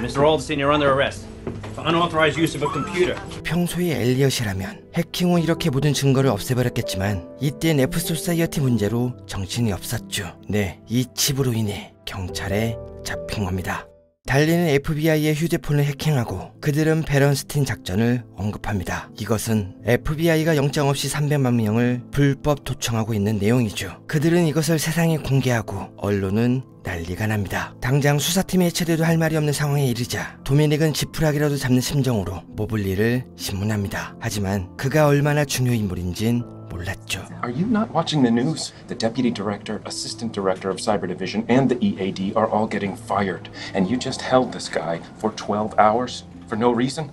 Mr. Alderson, you're under arrest for unauthorized use of a computer. 평소에 엘리엇이라면 해킹 후 이렇게 모든 증거를 없애버렸겠지만 이땐 F 소사이어티 문제로 정신이 없었죠. 네, 이 칩으로 인해 경찰에 잡힌 겁니다. 달린은 FBI의 휴대폰을 해킹하고 그들은 베런스틴 작전을 언급합니다. 이것은 FBI가 영장 없이 300만 명을 불법 도청하고 있는 내용이죠. 그들은 이것을 세상에 공개하고 언론은 난리가 납니다. 당장 수사팀이 해체돼도 할 말이 없는 상황에 이르자 도미닉은 지푸라기라도 잡는 심정으로 모블리를 신문합니다. 하지만 그가 얼마나 중요 인물인진 몰랐죠. Are you not watching the news? The deputy director, assistant director of cyber division, and the EAD are all getting fired. And you just held this guy for 12 hours for no reason?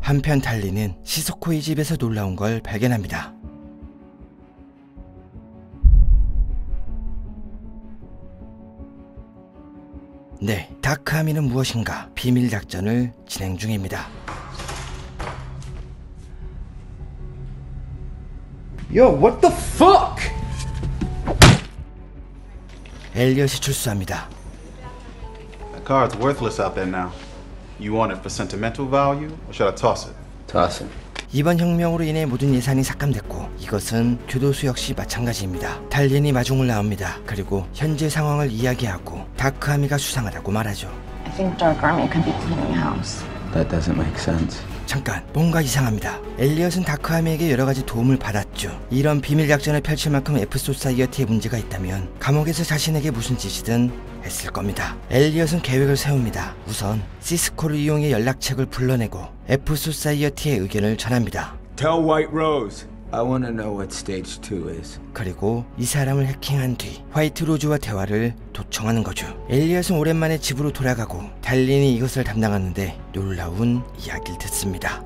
한편 달리는 시소코의 집에서 놀라운 걸 발견합니다. 네, 다크하미는 무엇인가 비밀 작전을 진행 중입니다. Yo, what the fuck? 엘리엇이 출수합니다. That card's worthless out there now. You want it for sentimental value, or should I toss it? Toss it. 이번 혁명으로 인해 모든 예산이 삭감됐고 이것은 교도소 역시 마찬가지입니다. 달린이 마중을 나옵니다. 그리고 현재 상황을 이야기하고 다크하미가 수상하다고 말하죠. I think Dark Army could be cleaning house. That doesn't make sense. 잠깐 뭔가 이상합니다. 엘리엇은 다크아미에게 여러 가지 도움을 받았죠. 이런 비밀 작전을 펼칠 만큼 F 소사이어티에 문제가 있다면 감옥에서 자신에게 무슨 짓이든 했을 겁니다. 엘리엇은 계획을 세웁니다. 우선 시스코를 이용해 연락책을 불러내고 F 소사이어티의 의견을 전합니다. Tell White Rose. I want to know what stage 2 is. 그리고 이 사람을 해킹한 뒤 화이트 로즈와 대화를 도청하는 거죠. 엘리엇은 오랜만에 집으로 돌아가고 달린이 이것을 담당하는데 놀라운 이야기를 듣습니다.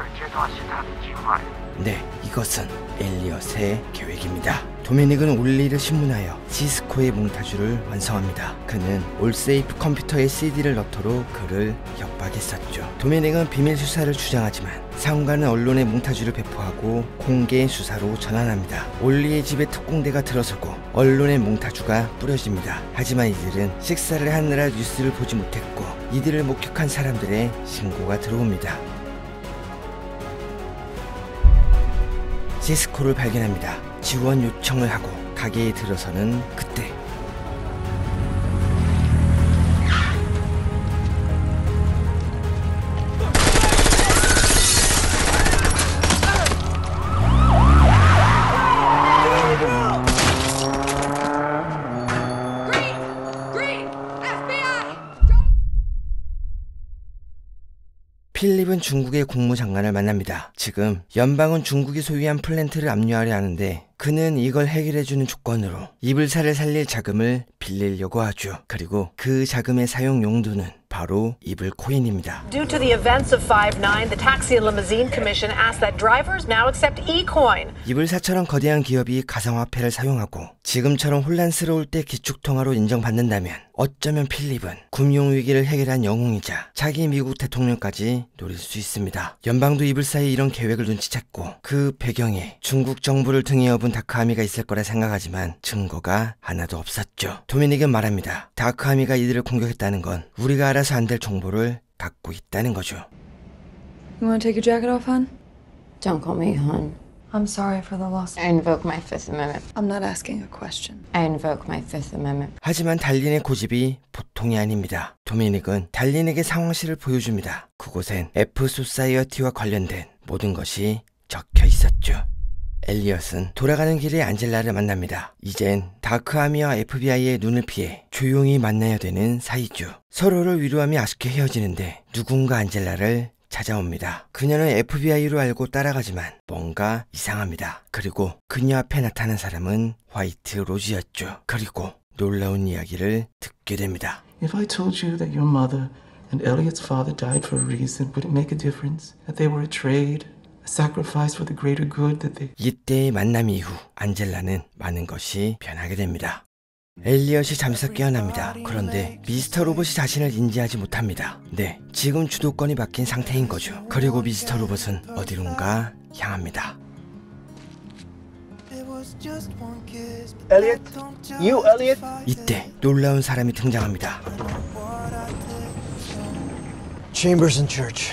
그 결제도하시다는 정말. 네, 이것은 엘리엇의 계획입니다. 도메닉은 올리를 신문하여 시스코의 몽타주를 완성합니다. 그는 올세이프 컴퓨터에 CD를 넣도록 그를 협박했었죠. 도메닉은 비밀 수사를 주장하지만 상관은 언론에 몽타주를 배포하고 공개 수사로 전환합니다. 올리의 집에 특공대가 들어서고 언론에 몽타주가 뿌려집니다. 하지만 이들은 식사를 하느라 뉴스를 보지 못했고 이들을 목격한 사람들의 신고가 들어옵니다. 시스코를 발견합니다. 지원 요청을 하고 가게에 들어서는 그때 필립은 중국의 국무장관을 만납니다. 지금 연방은 중국이 소유한 플랜트를 압류하려 하는데 그는 이걸 해결해주는 조건으로 이불사를 살릴 자금을 빌리려고 하죠. 그리고 그 자금의 사용 용도는 바로 이불 코인입니다. Due to the events of 5-9, the Taxi and Limousine Commission asked that drivers now accept e-coin. 이불사처럼 거대한 기업이 가상화폐를 사용하고 지금처럼 혼란스러울 때 기축통화로 인정받는다면 어쩌면 필립은 금융 위기를 해결한 영웅이자 차기 미국 대통령까지 노릴 수 있습니다. 연방도 이불사의 이런 계획을 눈치챘고 그 배경에 중국 정부를 등에 업은 다크하미가 있을 거라 생각하지만 증거가 하나도 없었죠. 도미닉은 말합니다. 다크하미가 이들을 공격했다는 건 우리가 알아 서 안 될 정보를 갖고 있다는 거죠. You want to take your jacket off, hon? Don't call me hon. I'm sorry for the loss. I invoke my Fifth Amendment. I'm not asking a question. I invoke my Fifth Amendment. 하지만 달린의 고집이 보통이 아닙니다. 도미닉은 달린에게 상황실을 보여줍니다. 그곳엔 F 소사이어티와 관련된 모든 것이 적혀 있었죠. 엘리엇은 돌아가는 길에 안젤라를 만납니다. 이젠 다크아미와 FBI의 눈을 피해 조용히 만나야 되는 사이죠. 서로를 위로하며 아쉽게 헤어지는데 누군가 안젤라를 찾아옵니다. 그녀는 FBI로 알고 따라가지만 뭔가 이상합니다. 그리고 그녀 앞에 나타난 사람은 화이트 로즈였죠. 그리고 놀라운 이야기를 듣게 됩니다. If I told you that your mother and Elliot's father died for a reason, would it make a difference? That they were a trade, sacrifice for the greater good that they. 이때의 만남 이후 안젤라는 많은 것이 변하게 됩니다. 엘리엇이 잠에서 깨어납니다. 그런데 미스터 로봇이 자신을 인지하지 못합니다. 네, 지금 주도권이 바뀐 상태인 거죠. 그리고 미스터 로봇은 어디론가 향합니다. Elliot? You, Elliot? 이때 놀라운 사람이 등장합니다. Chambers and Church.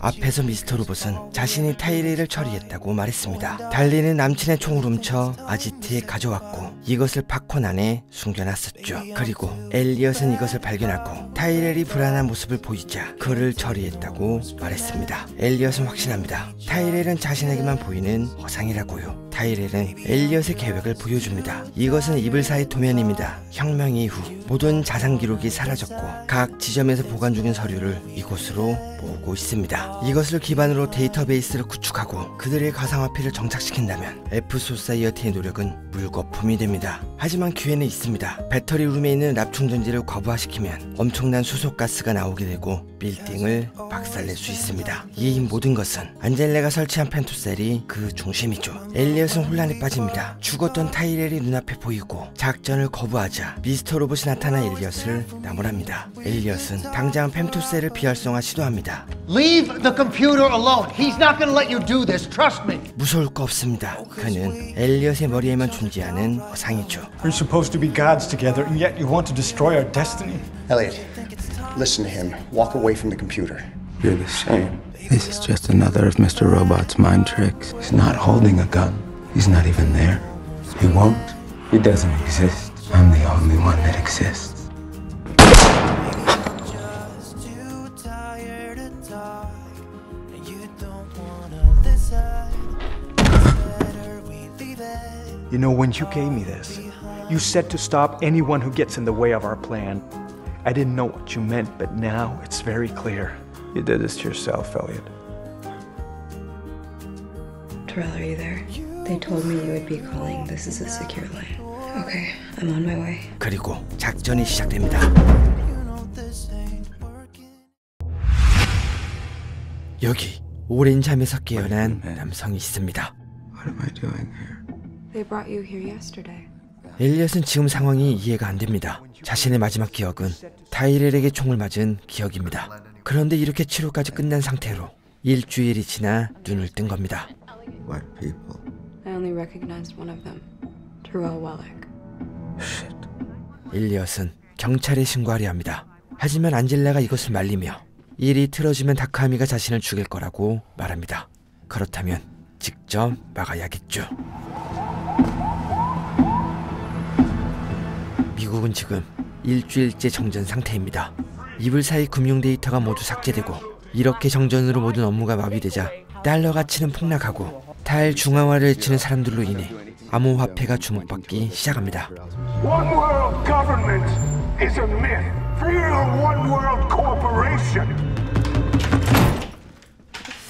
앞에서 미스터 로봇은 자신이 타이레를 처리했다고 말했습니다. 달리는 남친의 총을 훔쳐 아지트에 가져왔고 이것을 팝콘 안에 숨겨놨었죠. 그리고 엘리엇은 이것을 발견하고 타이렐이 불안한 모습을 보이자 그를 처리했다고 말했습니다. 엘리엇은 확신합니다. 타이렐은 자신에게만 보이는 허상이라고요. 타이렐은 엘리엇의 계획을 보여줍니다. 이것은 이불사의 도면입니다. 혁명 이후 모든 자산 기록이 사라졌고 각 지점에서 보관 중인 서류를 이곳으로 모으고 있습니다. 이것을 기반으로 데이터베이스를 구축하고 그들의 가상화폐를 정착시킨다면 F 소사이어티의 노력은 물거품이 됩니다. 하지만 기회는 있습니다. 배터리 룸에 있는 납충전지를 거부화시키면 엄청난 수소가스가 나오게 되고 빌딩을 박살낼 수 있습니다. 이 모든 것은 안젤레가 설치한 펜토셀이 그 중심이죠. 엘리엇은 혼란에 빠집니다. 죽었던 타이렐이 눈앞에 보이고 작전을 거부하자 미스터 로봇이 나타난 엘리엇을 나무랍니다. 엘리엇은 당장 펜토셀을 비활성화 시도합니다. Leave the computer alone. He's not gonna let you do this. Trust me. 무서울 거 없습니다. 그는 엘리엇의 머리에만 존재하는 허상이죠. We're supposed to be gods together, and yet you want to destroy our destiny. Elliot, listen to him. Walk away from the computer. You're the same. This is just another of Mr. Robot's mind tricks. He's not holding a gun. He's not even there. He won't. He doesn't exist. I'm the only one that exists. You know, when you gave me this, you said to stop anyone who gets in the way of our plan. I didn't know what you meant, but now it's very clear. You did this to yourself, Elliot. Terrell, are you there? They told me you would be calling. This is a secure line. Okay, I'm on my way. 그리고 작전이 시작됩니다. 여기 오랜 잠에서 깨어난 남성이 있습니다. What am I doing here? They brought you here yesterday. 엘리엇은 지금 상황이 이해가 안 됩니다. 자신의 마지막 기억은 타이렐에게 총을 맞은 기억입니다. 그런데 이렇게 치료까지 끝난 상태로 일주일이 지나 눈을 뜬 겁니다. What people? I only recognized one of them. Terrell Wellick. 엘리엇은 경찰에 신고하려 합니다. 하지만 안젤라가 이것을 말리며 일이 틀어지면 다카미가 자신을 죽일 거라고 말합니다. 그렇다면 직접 막아야겠죠. 미국은 지금 일주일째 정전 상태입니다. 이불 사이 금융 데이터가 모두 삭제되고 이렇게 정전으로 모든 업무가 마비되자 달러 가치는 폭락하고 달 중앙화를 외치는 사람들로 인해 암호화폐가 주목받기 시작합니다. One world government is a myth. Real one world corporation.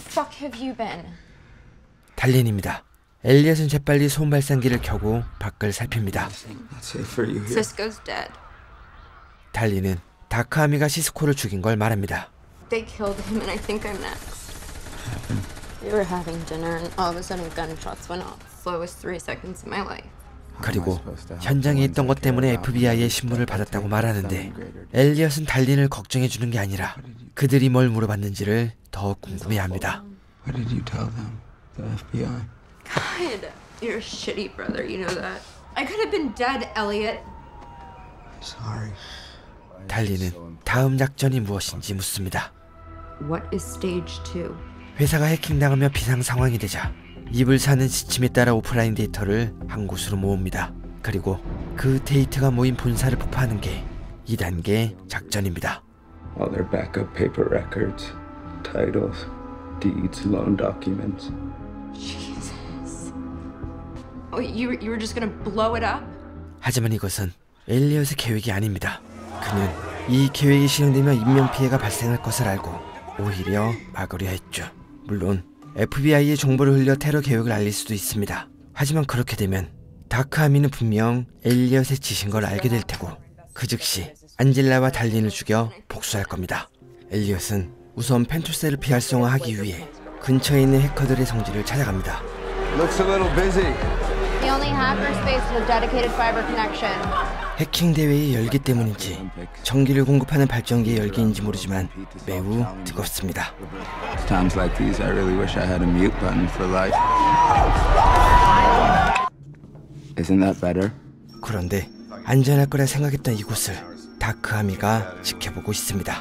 Fuck have you been? 달린입니다. 엘리엇은 재빨리 손발상기를 켜고 밖을 살핍니다. Dead. 달리는 다크아미가 시스코를 죽인 걸 말합니다. They killed him, and I think I'm next. We were having dinner, and all of a sudden gunshots went off. Slowest three seconds of my life. 그리고 현장에 있던 것 때문에 FBI의 신문을 받았다고 말하는데 엘리엇은 달린을 걱정해 주는 게 아니라 그들이 뭘 물어봤는지를 더 궁금해합니다. What did you tell them? The FBI? God, you're a shitty brother, you know that. I could have been dead, Elliot. Sorry. 달리는 다음 작전이 무엇인지 묻습니다. What is stage two? 회사가 해킹당하며 비상 상황이 되자 입을 사는 지침에 따라 오프라인 데이터를 한 곳으로 모읍니다. 그리고 그 데이터가 모인 본사를 폭파하는 게 2단계 작전입니다. All their backup paper records, titles, deeds, loan documents. Jesus. You were- you were just gonna blow it up? 하지만 이것은 엘리엇의 계획이 아닙니다. 그는 이 계획이 실행되면 인명 피해가 발생할 것을 알고 오히려 막으려 했죠. 물론 FBI의 정보를 흘려 테러 계획을 알릴 수도 있습니다. 하지만 그렇게 되면 다크아미는 분명 엘리엇의 짓인 걸 알게 될 테고 그 즉시 안젤라와 달린을 죽여 복수할 겁니다. 엘리엇은 우선 펜투셀을 비활성화하기 위해 근처에 있는 해커들의 성지를 찾아갑니다. Looks a little busy. The only hackerspace with a dedicated fiber connection. 해킹 대회의 열기 때문인지 전기를 공급하는 발전기의 열기인지 모르지만 매우 뜨겁습니다. Times like these, I really wish I had a mute button for life. Isn't that better? 그런데 안전할 거라 생각했던 이곳을 다크아미가 지켜보고 있습니다.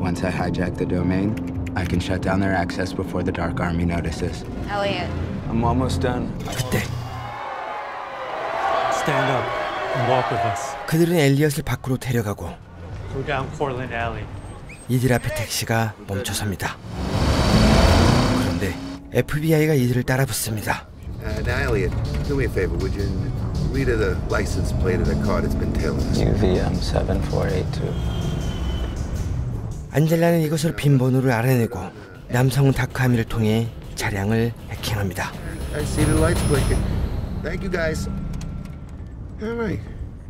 Once I hijack the domain, I can shut down their access before the Dark Army notices. Elliot. I'm almost done. 그때 Stand up and walk with us. 그들은 엘리엇을 밖으로 데려가고 Go down Cortland Alley. 이들 앞에 택시가 멈춰섭니다. 그런데 FBI가 이들을 따라붙습니다. Uh, now, Elliot, do me a favor, would you read her the license plate of the car that's been tailing us? UVM 7482. 안젤라는 이것으로 빈번호를 알아내고 남성은 다크아미를 통해 차량을 해킹합니다.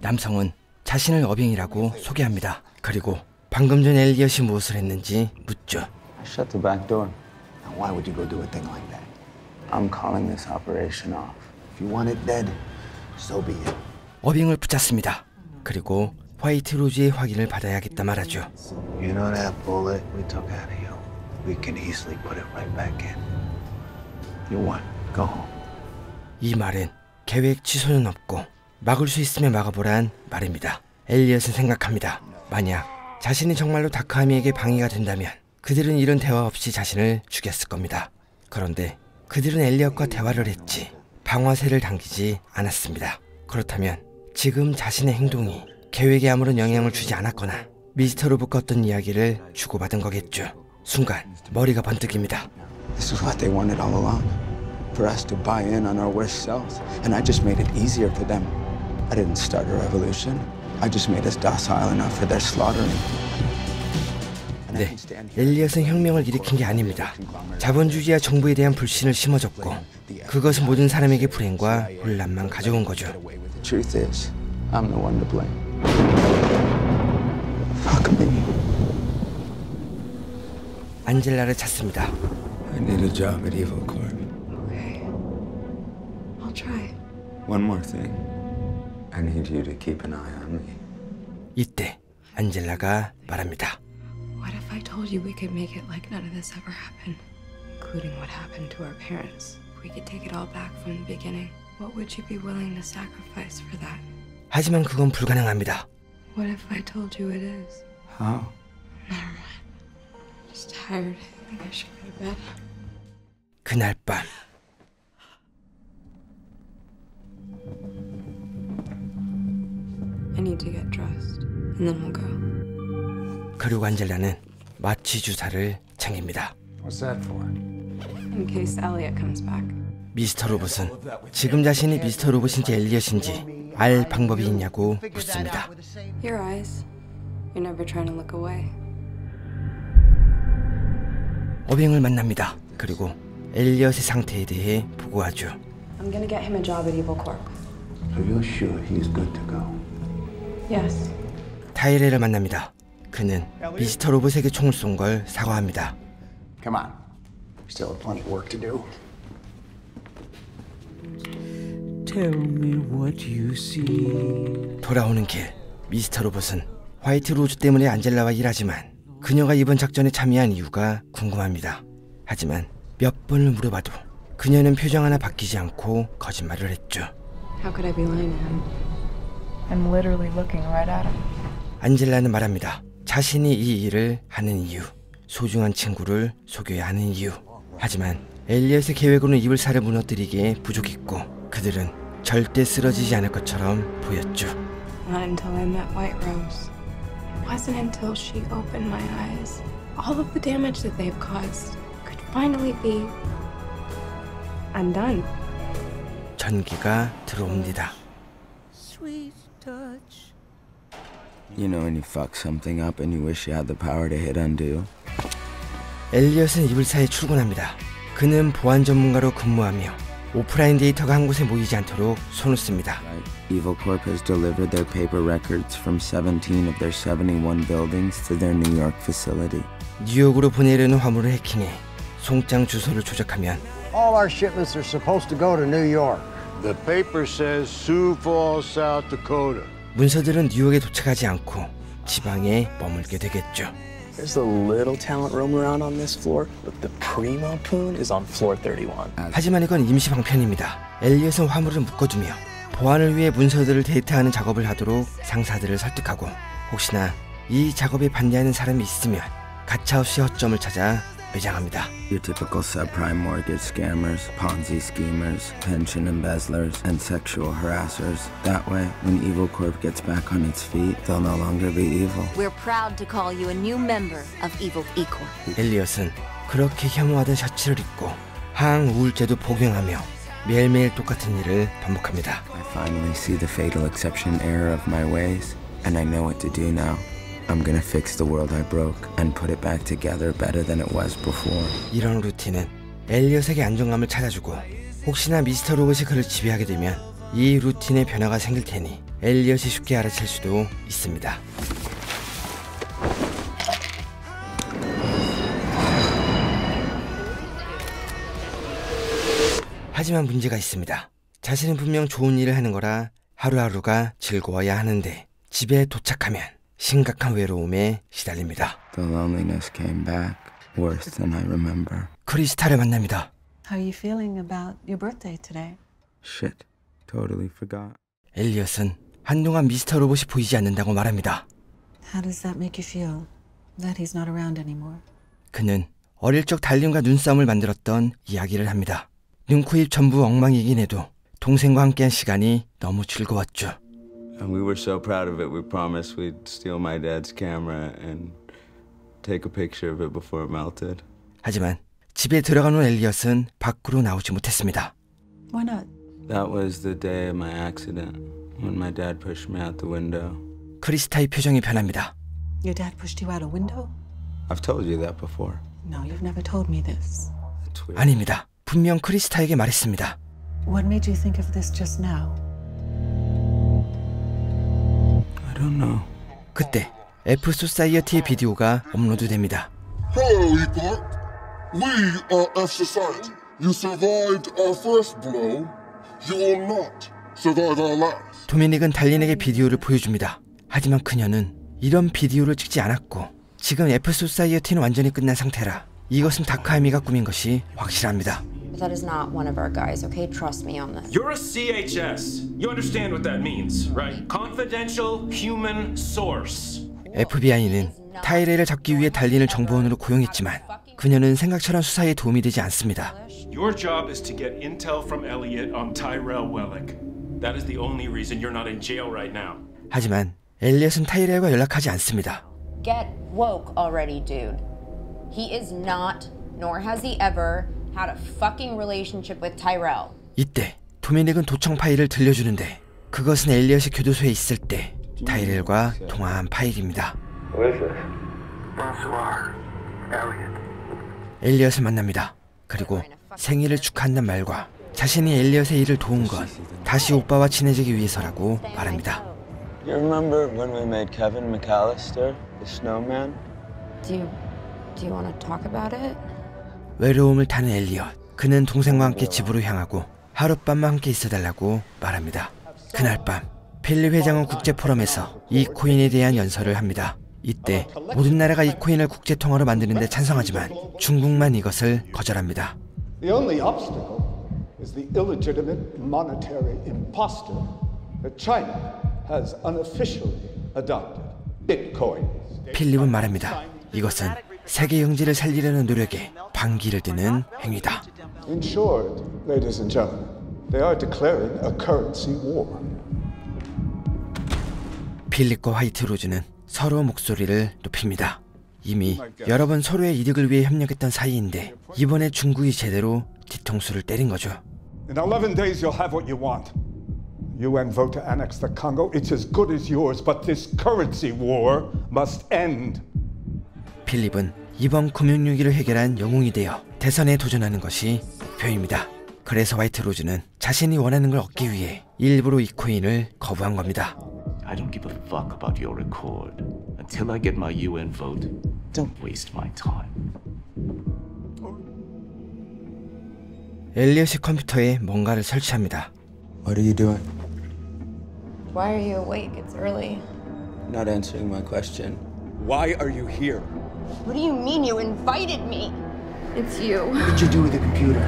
남성은 자신을 어빙이라고 소개합니다. 그리고 방금 전 엘리엇이 무엇을 했는지 묻죠. I shut the back door. Now, why would you go do a thing like that? I'm calling this operation off. If you want it dead, so be it. 어빙을 붙잡습니다. 그리고 화이트 로즈의 확인을 받아야겠다 말하죠. You know that bullet we took out of you? We can easily put it right back in. You won. Go home. 이 말은 계획 취소는 없고 막을 수 있으면 막아보란 말입니다. 엘리엇은 생각합니다. 만약 자신이 정말로 다크하미에게 방해가 된다면 그들은 이런 대화 없이 자신을 죽였을 겁니다. 그런데 그들은 엘리엇과 대화를 했지 방화쇠를 당기지 않았습니다. 그렇다면 지금 자신의 행동이 계획에 아무런 영향을 주지 않았거나 미스터 로봇과 어떤 이야기를 주고받은 거겠죠. 순간 머리가 번뜩입니다. For us to buy in on our worst selves. And I just made it easier for them. I didn't start a revolution. I just made us docile enough for their slaughtering. 네, 엘리엇은 혁명을 일으킨 게 아닙니다. 자본주의와 정부에 대한 불신을 심어줬고 그것은 모든 사람에게 불행과 혼란만 가져온 거죠. The truth is, I'm the one to blame. Fuck me. 안젤라를 찾습니다. I need a job at Evil Corp. I'll try. One more thing. I need you to keep an eye on me. 이때 안젤라가 말합니다. What if I told you we could make it like none of this ever happened? Including what happened to our parents. If we could take it all back from the beginning, what would you be willing to sacrifice for that? 하지만 그건 불가능합니다. What if I told you it is? How? Never mind. I'm just tired. I think I should go to bed. 그날 밤 I need to get dressed, and then we'll go. 그리고 안젤라는 마취 주사를 챙깁니다. What's that for? In case Elliot comes back. 미스터 로봇은 지금 자신이 미스터 로봇인지 엘리엇인지 알 방법이 있냐고 묻습니다. Your eyes. You're never trying to look away. 어빙을 만납니다. 그리고 엘리엇의 상태에 대해 보고하죠. I'm gonna get him a job at Evil Corp. So you're sure he's good to go? Yes. 타이레를 만납니다. 그는 미스터 로봇에게 총을 쏜 걸 사과합니다. Come on. Still have plenty of work to do. Tell me what you see. 돌아오는 길 미스터 로봇은 화이트 로즈 때문에 안젤라와 일하지만 그녀가 이번 작전에 참여한 이유가 궁금합니다. 하지만 몇 번을 물어봐도 그녀는 표정 하나 바뀌지 않고 거짓말을 했죠. How could I be lying to him? I'm literally looking right at him. 안젤라는 말합니다. 자신이 이 일을 하는 이유, 소중한 친구를 속여야 하는 이유. 하지만 엘리엇의 계획으로는 이불살을 무너뜨리기에 부족했고 그들은 절대 쓰러지지 않을 것처럼 보였죠. Not until I met White Rose. It wasn't until she opened my eyes. All of the damage that they've caused could finally be undone. 전기가 들어옵니다. You know when you fuck something up and you wish you had the power to hit undo? 엘리엇은 이불사에 출근합니다. 그는 보안 전문가로 근무하며 오프라인 데이터가 한 곳에 모이지 않도록 손을 씁니다. Evil Corp has delivered their paper records from 17 of their 71 buildings to their New York facility. 뉴욕으로 보내려는 화물을 해킹해 송장 주소를 조작하면 All our shipments are supposed to go to New York. The paper says Sioux Falls, South Dakota. 문서들은 뉴욕에 도착하지 않고 지방에 머물게 되겠죠. There's a little talent roam around on this floor, but the primo poon is on floor 31. 하지만 이건 임시 방편입니다. 엘리엇은 화물을 묶어두며 보안을 위해 문서들을 데이터하는 작업을 하도록 상사들을 설득하고 혹시나 이 작업에 반대하는 사람이 있으면 가차없이 허점을 찾아 매장합니다. Your typical subprime mortgage scammers, Ponzi schemers, pension embezzlers, and sexual harassers. That way, when Evil Corp gets back on its feet, they'll no longer be evil. We're proud to call you a new member of Evil E Corp. 엘리엇은 그렇게 혐오하던 셔츠를 입고 항 우울제도 복용하며 매일매일 똑같은 일을 반복합니다. I finally see the fatal exception error of my ways, and I know what to do now. I'm gonna fix the world I broke and put it back together better than it was before. 이런 루틴은 엘리엇에게 안정감을 찾아주고 혹시나 미스터 로봇이 그를 지배하게 되면 이 루틴에 변화가 생길 테니 엘리엇이 쉽게 알아챌 수도 있습니다. 하지만 문제가 있습니다. 자신은 분명 좋은 일을 하는 거라 하루하루가 즐거워야 하는데 집에 도착하면 심각한 외로움에 시달립니다. The loneliness came back worse than I remember. 크리스탈을 만납니다. How are you feeling about your birthday today? Shit, totally forgot. 엘리엇은 한동안 미스터 로봇이 보이지 않는다고 말합니다. How does that make you feel that he's not around anymore? 그는 어릴 적 달림과 눈싸움을 만들었던 이야기를 합니다. 눈, 코, 입 전부 엉망이긴 해도 동생과 함께한 시간이 너무 즐거웠죠. And we were so proud of it, we promised we'd steal my dad's camera and take a picture of it before it melted. 하지만 집에 들어간 후 엘리엇은 밖으로 나오지 못했습니다. Why not? That was the day of my accident, when my dad pushed me out the window. 크리스타의 표정이 변합니다. Your dad pushed you out a window? I've told you that before. No, you've never told me this. 아닙니다. 분명 크리스타에게 말했습니다. What made you think of this just now? 그때 F 소사이어티의 비디오가 업로드됩니다. Hello, Epoch. We are F Society. You survived our first blow. You will not survive our last. 도미닉은 달린에게 비디오를 보여줍니다. 하지만 그녀는 이런 비디오를 찍지 않았고 지금 F 소사이어티는 완전히 끝난 상태라 이것은 다카이미가 꾸민 것이 확실합니다. That is not one of our guys, okay? Trust me on this. You're a CHS. You understand what that means, right? Confidential human source. FBI는 타이레를 잡기 위해 달린을 정보원으로 고용했지만 그녀는 생각처럼 수사에 도움이 되지 않습니다. Your job is to get intel from Elliot on Tyrell Wellick. That is the only reason you're not in jail right now. 하지만 엘리엇은 타이레와 연락하지 않습니다. Get woke already, dude. He is not, nor has he ever, had a fucking relationship with Tyrell. 이때 도미닉은 도청 파일을 들려주는데 그것은 엘리엇이 교도소에 있을 때 타이렐과 통화한 파일입니다. 엘리엇을 만납니다. 그리고 생일을 축하한다는 말과 자신이 엘리엇의 일을 도운 건 다시 오빠와 친해지기 위해서라고 말합니다. You remember when we made Kevin McAllister, the snowman? Do you, do you want to talk about it? 외로움을 타는 엘리엇. 그는 동생과 함께 집으로 향하고 하룻밤만 함께 있어달라고 말합니다. 그날 밤 필립 회장은 국제 포럼에서 이 코인에 대한 연설을 합니다. 이때 모든 나라가 이 코인을 국제 통화로 만드는 데 찬성하지만 중국만 이것을 거절합니다. The only obstacle is the illegitimate monetary impostor that China has unofficially adopted Bitcoin. 필립은 말합니다. 이것은 세계 경제를 살리려는 노력에 반기를 드는 행위다. In short, ladies and gentlemen, they are declaring a currency war. 필립과 화이트 로즈는 서로 목소리를 높입니다. 이미 여러 번 서로의 이득을 위해 협력했던 사이인데 이번에 중국이 제대로 뒤통수를 때린 거죠. In 11 days, you'll have what you want. UN vote to annex the Congo. It's as good as yours, but this currency war must end. 필립은 이번 금융위기를 해결한 영웅이 되어 대선에 도전하는 것이 목표입니다. 그래서 화이트 로즈는 자신이 원하는 걸 얻기 위해 일부러 이 코인을 거부한 겁니다. I don't give a fuck about your record. Until I get my UN vote, don't waste my time. 엘리엇이 컴퓨터에 뭔가를 설치합니다. What are you doing? Why are you awake? It's early. Not answering my question. Why are you here? What do you mean you invited me? It's you. What did you do with the computer?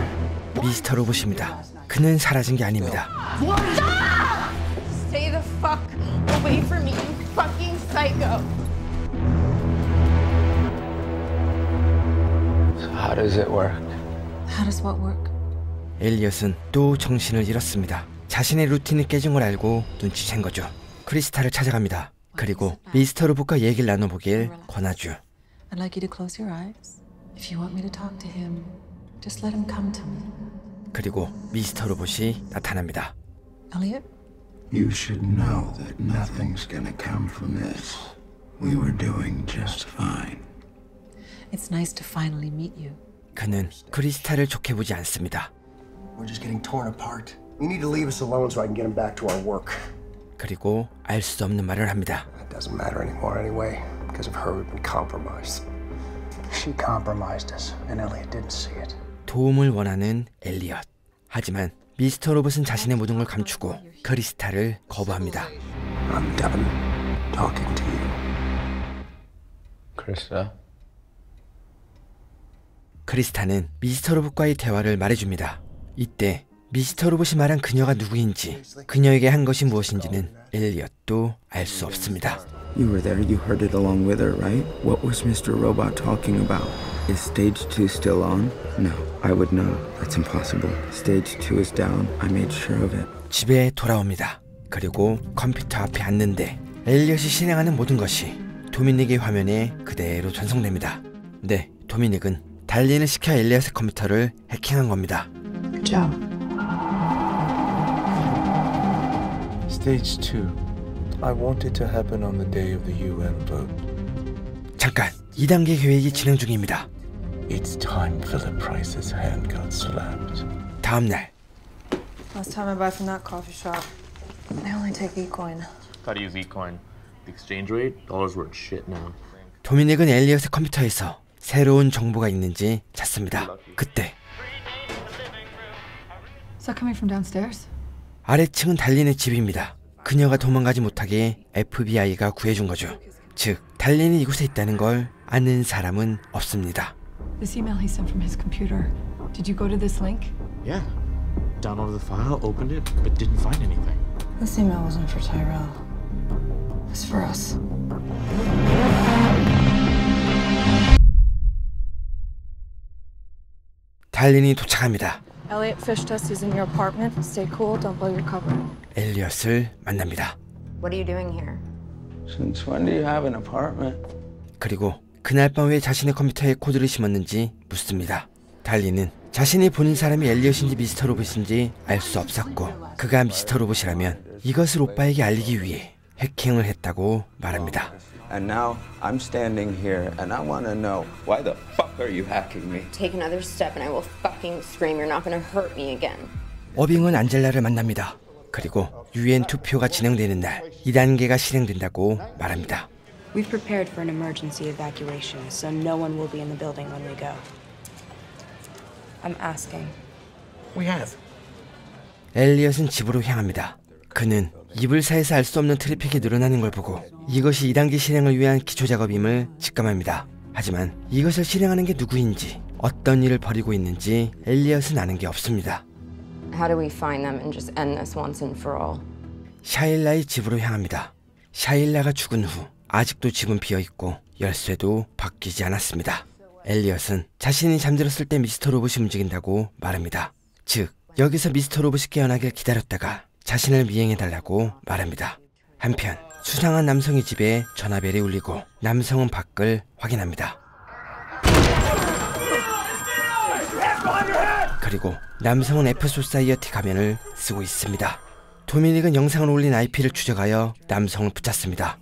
미스터 로봇입니다. 그는 사라진 게 아닙니다. Stay the fuck away from me, you fucking psycho. How does it work? How does what work? 엘리엇은 또 정신을 잃었습니다. 자신의 루틴이 깨진 걸 알고 눈치챈 거죠. 크리스탈을 찾아갑니다. 그리고 미스터 로봇과 얘기를 나눠보길 권하죠. I'd like you to close your eyes. If you want me to talk to him, just let him come to me. 그리고 미스터 로봇이 나타납니다. Elliot? You should know that nothing's gonna come from this. We were doing just fine. It's nice to finally meet you. 그는 크리스탈을 좋게 보지 않습니다. We're just getting torn apart. You need to leave us alone so I can get him back to our work. 그리고 알 수 없는 말을 합니다. It doesn't matter anymore anyway. Because of her, we've been compromised. She compromised us, and Elliot didn't see it. 도움을 원하는 엘리엇. 하지만 미스터 로봇은 자신의 모든 걸 감추고 크리스탈을 거부합니다. I'm done talking to you. Krista? 크리스타는 미스터 로봇과의 대화를 말해줍니다. 이때 미스터 로봇이 말한 그녀가 누구인지 그녀에게 한 것이 무엇인지는 엘리엇도 알 수 없습니다. You were there, you heard it along with her, right? What was Mr. Robot talking about? Is stage two still on? No, I would know. That's impossible. Stage two is down. I made sure of it. 집에 돌아옵니다. 그리고 컴퓨터 앞에 앉는데 엘리엇이 실행하는 모든 것이 도미닉의 화면에 그대로 전송됩니다. 네, 도미닉은 달린을 시켜 엘리엇의 컴퓨터를 해킹한 겁니다. Joe. Stage 2. I want it to happen on the day of the UN vote. 잠깐, 2단계 계획이 진행 중입니다. It's time Philip Price's hand got slapped. 다음 날 Last time I buy from that coffee shop, they only take eCoin. Gotta use eCoin. The exchange rate, dollar's worth shit now. 도미닉은 엘리엇의 컴퓨터에서 새로운 정보가 있는지 찾습니다. 그때 Is that coming from downstairs? 아래층은 달린의 집입니다. 그녀가 도망가지 못하게 FBI가 구해준 거죠. 즉, 달린이 이곳에 있다는 걸 아는 사람은 없습니다. This email he sent from his computer. Did you go to this link? Yeah. Downloaded the file, opened it, but didn't find anything. This email wasn't for Tyrell. It was for us. 달린이 도착합니다. Elliot fished us. He's in your apartment. Stay cool. Don't blow your cover. 엘리엇을 만납니다. What are you doing here? Since when do you have an apartment? 그리고 그날 밤 왜 자신의 컴퓨터에 코드를 심었는지 묻습니다. 달리는 자신이 보는 사람이 엘리엇인지 미스터 로봇인지 알 수 없었고 그가 미스터 로봇이라면 이것을 오빠에게 알리기 위해 해킹을 했다고 말합니다. And now I'm standing here and I want to know why the fuck are you hacking me? Take another step and I will fucking scream. You're not gonna hurt me again. 어빙은 안젤라를 만납니다. 그리고 유엔 투표가 진행되는 날 2단계가 실행된다고 말합니다. We've prepared for an emergency evacuation, so no one will be in the building when we go. I'm asking. We have. 엘리엇은 집으로 향합니다. 그는 이불 사이에서 알 수 없는 트래픽이 늘어나는 걸 보고 이것이 2단계 실행을 위한 기초 작업임을 직감합니다. 하지만 이것을 실행하는 게 누구인지 어떤 일을 벌이고 있는지 엘리엇은 아는 게 없습니다. 샤일라의 집으로 향합니다. 샤일라가 죽은 후 아직도 집은 비어 있고 열쇠도 바뀌지 않았습니다. 엘리엇은 자신이 잠들었을 때 미스터 로봇이 움직인다고 말합니다. 즉, 여기서 미스터 로봇이 깨어나길 기다렸다가 자신을 미행해달라고 말합니다. 한편 수상한 남성의 집에 전화벨이 울리고 남성은 밖을 확인합니다. 그리고 남성은 F 소사이어티 가면을 쓰고 있습니다. 도미닉은 영상을 올린 IP를 추적하여 남성을 붙잡습니다.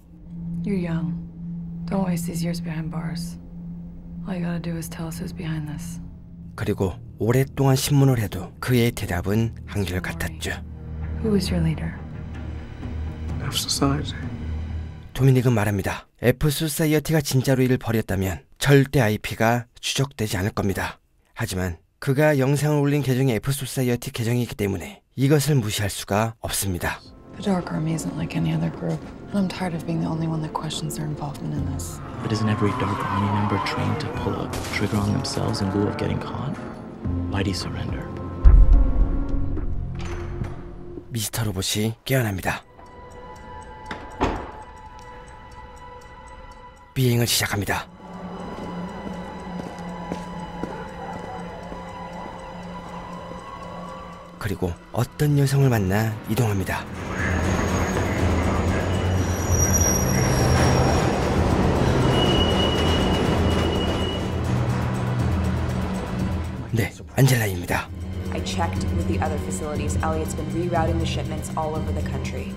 You're young. Don't waste these years behind bars. All you gotta do is tell us who's behind this. 그리고 오랫동안 신문을 해도 그의 대답은 한결 같았죠. Who is your leader? F Society. 도미닉은 말합니다. F 소사이어티가 진짜로 이를 벌였다면 절대 IP가 추적되지 않을 겁니다. 하지만 그가 영상을 올린 계정이 F 소사이어티 계정이기 때문에 이것을 무시할 수가 없습니다. The Dark Army isn't like any other group, and I'm tired of being the only one that questions their involvement in this. But isn't every Dark Army member trained to pull a trigger on themselves in lieu of getting caught? Why'd he surrender? 미스터 로봇이 깨어납니다. 비행을 시작합니다. 그리고 어떤 여성을 만나 이동합니다. 네. I checked with the other facilities. Elliot's been rerouting the shipments all over the country.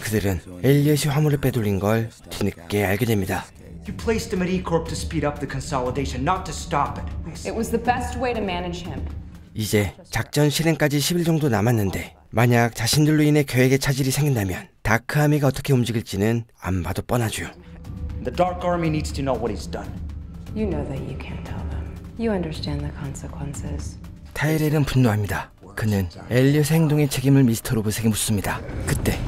그들은 엘리엇이 화물을 빼돌린 걸 뒤늦게 알게 됩니다. You placed him at E-Corp to speed up the consolidation, not to stop it. It was the best way to manage him. 이제 작전 실행까지 10일 정도 남았는데 만약 자신들로 인해 계획에 차질이 생긴다면 다크 아미가 어떻게 움직일지는 안 봐도 뻔하죠. The Dark Army needs to know what he's done. You know that you can't tell them. You understand the consequences. 타이렐은 분노합니다. 그는 엘리엇의 행동의 책임을 미스터 로봇에게 묻습니다. 그때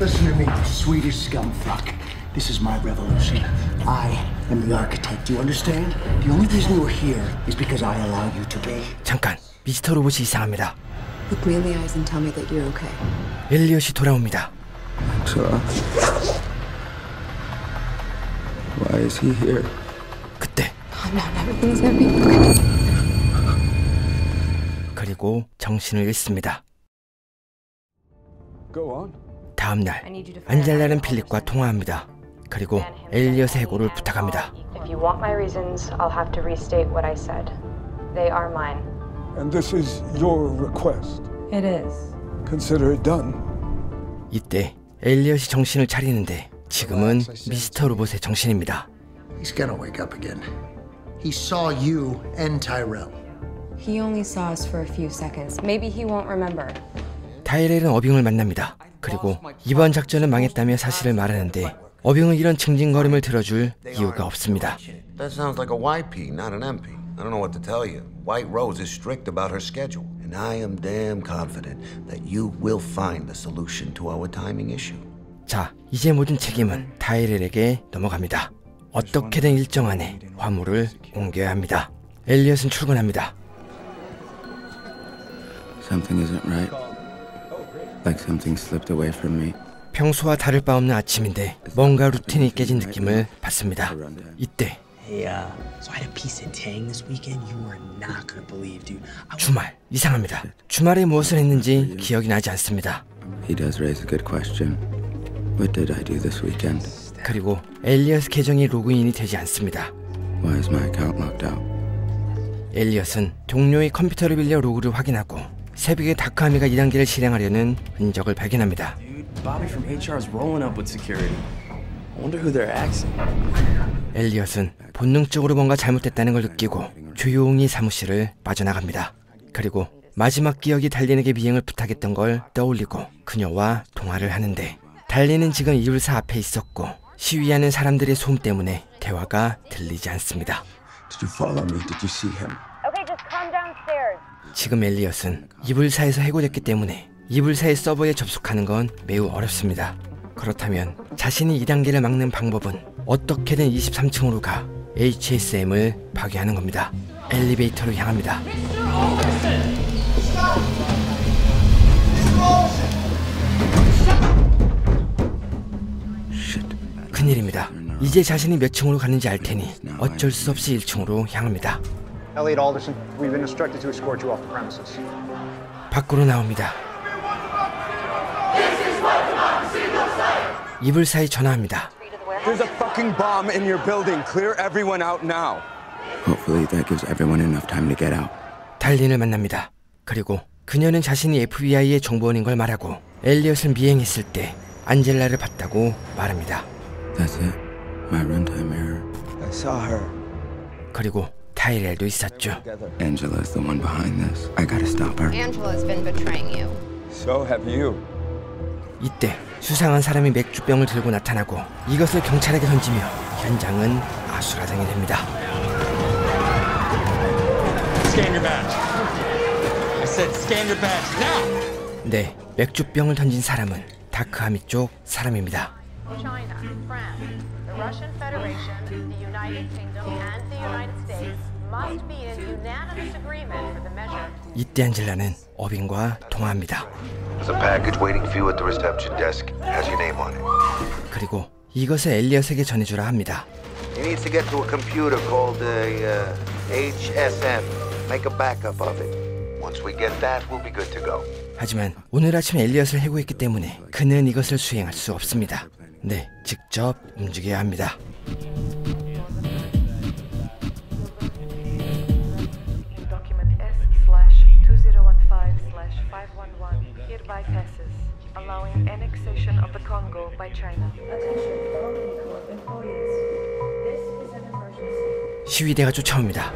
Listen to me, Swedish scumfuck. This is my revolution. I am the architect. You understand? The only reason you're here is because I allow you to be. 잠깐 미스터 로봇이 이상합니다. Look me in the eyes and tell me that you're okay. 엘리엇이 돌아옵니다. Sir. Why is he here? 그리고 정신을 잃습니다. 다음 날 안젤라는 필립과 통화합니다. 그리고 엘리엇의 해고를 부탁합니다. If you want my reasons, I'll have to restate what I said. They are mine. And this is your request. It is. Consider it done. 이때 엘리엇이 정신을 차리는데 지금은 미스터 로봇의 정신입니다. He's gonna wake up again. He saw you and Tyrell. He only saw us for a few seconds. Maybe he won't remember. 타이렐은 어빙을 만납니다. 그리고 이번 작전은 망했다며 사실을 말하는데 어빙은 이런 징징거림을 들어줄 이유가 없습니다. That sounds like a YP, not an MP. I don't know what to tell you. White Rose is strict about her schedule, and I am damn confident that you will find the solution to our timing issue. 자, 이제 모든 책임은 타이렐에게 넘어갑니다. 어떻게든 일정 안에 화물을 옮겨야 합니다. 엘리엇은 출근합니다. Something isn't right. Like something slipped away from me. 평소와 다를 바 없는 아침인데 뭔가 루틴이 깨진 느낌을 받습니다. 이때 Hey, uh, so I had a piece of tang this weekend you are not gonna believe, dude. I 주말 이상합니다. 주말에 무엇을 했는지 기억이 나지 않습니다. He does raise a good question. What did I do this weekend? 그리고 엘리엇 계정이 로그인이 되지 않습니다. Why is my account locked out? 엘리엇은 동료의 컴퓨터를 빌려 로그를 확인하고 새벽에 다크하미가 2단계를 실행하려는 흔적을 발견합니다. Bobby from HR is rolling up with security. I wonder who they're axing. 엘리엇은 본능적으로 뭔가 잘못됐다는 걸 느끼고 조용히 사무실을 빠져나갑니다. 그리고 마지막 기억이 달린에게 미행을 부탁했던 걸 떠올리고 그녀와 통화를 하는데 달린은 지금 이불사 앞에 있었고 시위하는 사람들의 소음 때문에 대화가 들리지 않습니다. Did you follow me? Did you see him? Okay, just calm downstairs. 지금 엘리엇은 이불사에서 해고됐기 때문에 이불사의 서버에 접속하는 건 매우 어렵습니다. 그렇다면 자신이 2단계를 막는 방법은 어떻게든 23층으로 가 HSM을 파괴하는 겁니다. 엘리베이터로 향합니다. 큰일입니다. 이제 자신이 몇 층으로 가는지 알 테니 어쩔 수 없이 1층으로 향합니다. Elliot Alderson, we've been instructed to escort you off the premises. 밖으로 나옵니다. 이불 사이 전화합니다. There's a fucking bomb in your building. Clear everyone out now. Hopefully that gives everyone enough time to get out. 달린을 만납니다. 그리고 그녀는 자신이 FBI의 정보원인 걸 말하고 엘리엇을 미행했을 때 안젤라를 봤다고 말합니다. That's it. My runtime error. I saw her. 그리고 타이렐도 있었죠. Angela's the one behind this. I gotta stop her. Angela's been betraying you. So have you. 이때 수상한 사람이 맥주병을 들고 나타나고 이것을 경찰에게 던지며 현장은 아수라장이 됩니다. Scan your badge. I said scan your badge now. 네, 맥주병을 던진 사람은 다크하미 쪽 사람입니다. China, France, the Russian Federation, the United Kingdom, and the United States must be in unanimous agreement for the measure. 이때 안젤라는 어빈과 통화합니다. There's a package waiting for you at the reception desk. Has your name on it. 그리고 이것을 엘리엇에게 전해주라 합니다. He needs to get to a computer called uh, uh, HSM. Make a backup of it. Once we get that, we'll be good to go. 하지만 오늘 아침 엘리엇을 해고했기 때문에 그는 이것을 수행할 수 없습니다. 네, 직접 움직여야 합니다. Document S slash 2015 slash 511 hereby passes, allowing annexation of the Congo by China. 시위대가 쫓아옵니다.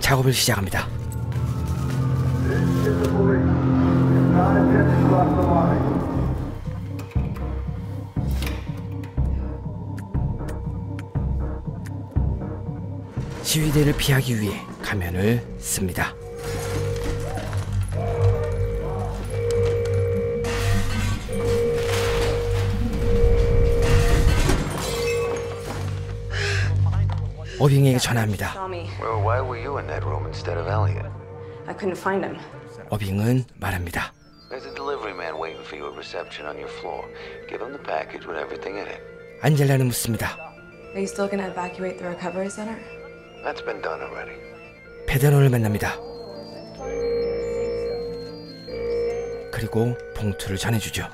작업을 시작합니다. 시위대를 피하기 위해 가면을 씁니다. Saw me. Well, why were you in that room instead of Elliot? I couldn't find him. 어빙은 말합니다. There's a delivery man waiting for you at reception on your floor. Give him the package with everything in it. 안젤라는 묻습니다. Are you still gonna evacuate the recovery center? That's been done already. 페데론을 만납니다. 그리고 봉투를 전해주죠.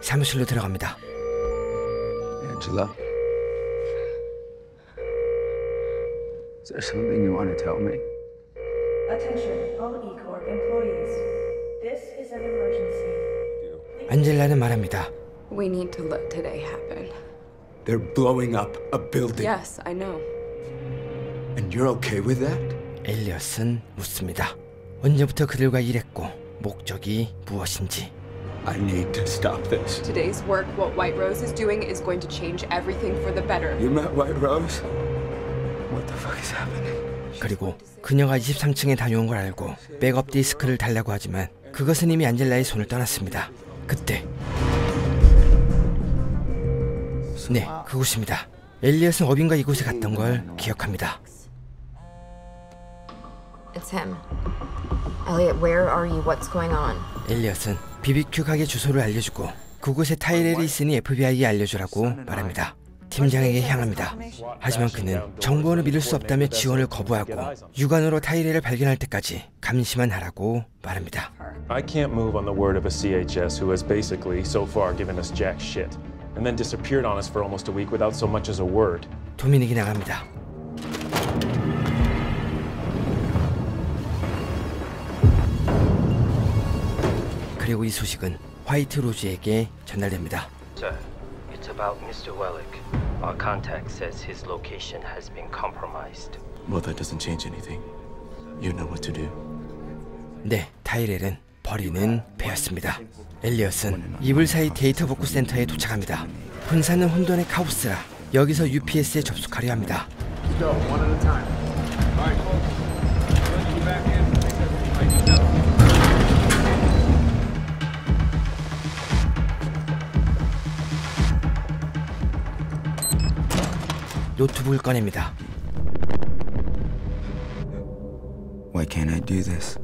사무실로 들어갑니다. Angela. Is there something you want to tell me? Attention, all E-Corp employees. This is an emergency. 안젤라는 말합니다. We need to let today happen. They're blowing up a building. Yes, I know. And you're okay with that? 엘리엇은 묻습니다. 언제부터 그들과 일했고 목적이 무엇인지. I need to stop this. Today's work, what White Rose is doing, is going to change everything for the better. You met White Rose? 그리고 그녀가 23층에 다녀온 걸 알고 백업 디스크를 달라고 하지만 그것은 이미 안젤라의 손을 떠났습니다. 그때 네, 그곳입니다. 엘리엇은 어빈과 이곳에 갔던 걸 기억합니다. It's him. Elliot, where are you? What's going on? 엘리엇은 BBQ 가게 주소를 알려주고 그곳에 타이렐이 있으니 FBI에 알려주라고 말합니다. 팀장에게 향합니다. 하지만 그는 정보원을 믿을 수 없다며 지원을 거부하고 육안으로 타이렐을 발견할 때까지 감시만 하라고 말합니다. I can't move on the word of a CHS who has basically so far given us jack shit and then disappeared on us for almost a week without so much as a word. 도미닉이 나갑니다. 그리고 이 소식은 화이트 로즈에게 전달됩니다. It's about Mr. Wellick. Our contact says his location has been compromised. Well, that doesn't change anything. You know what to do. 네, 타이렐은 버리는 배였습니다. 엘리엇은 이불 사이 데이터 복구 센터에 도착합니다. 분산은 혼돈의 카오스라 여기서 UPS에 접속하려 합니다. Let's go, one at a time. All right. Let's get back in. 노트북을 꺼냅니다. Why can't I do this?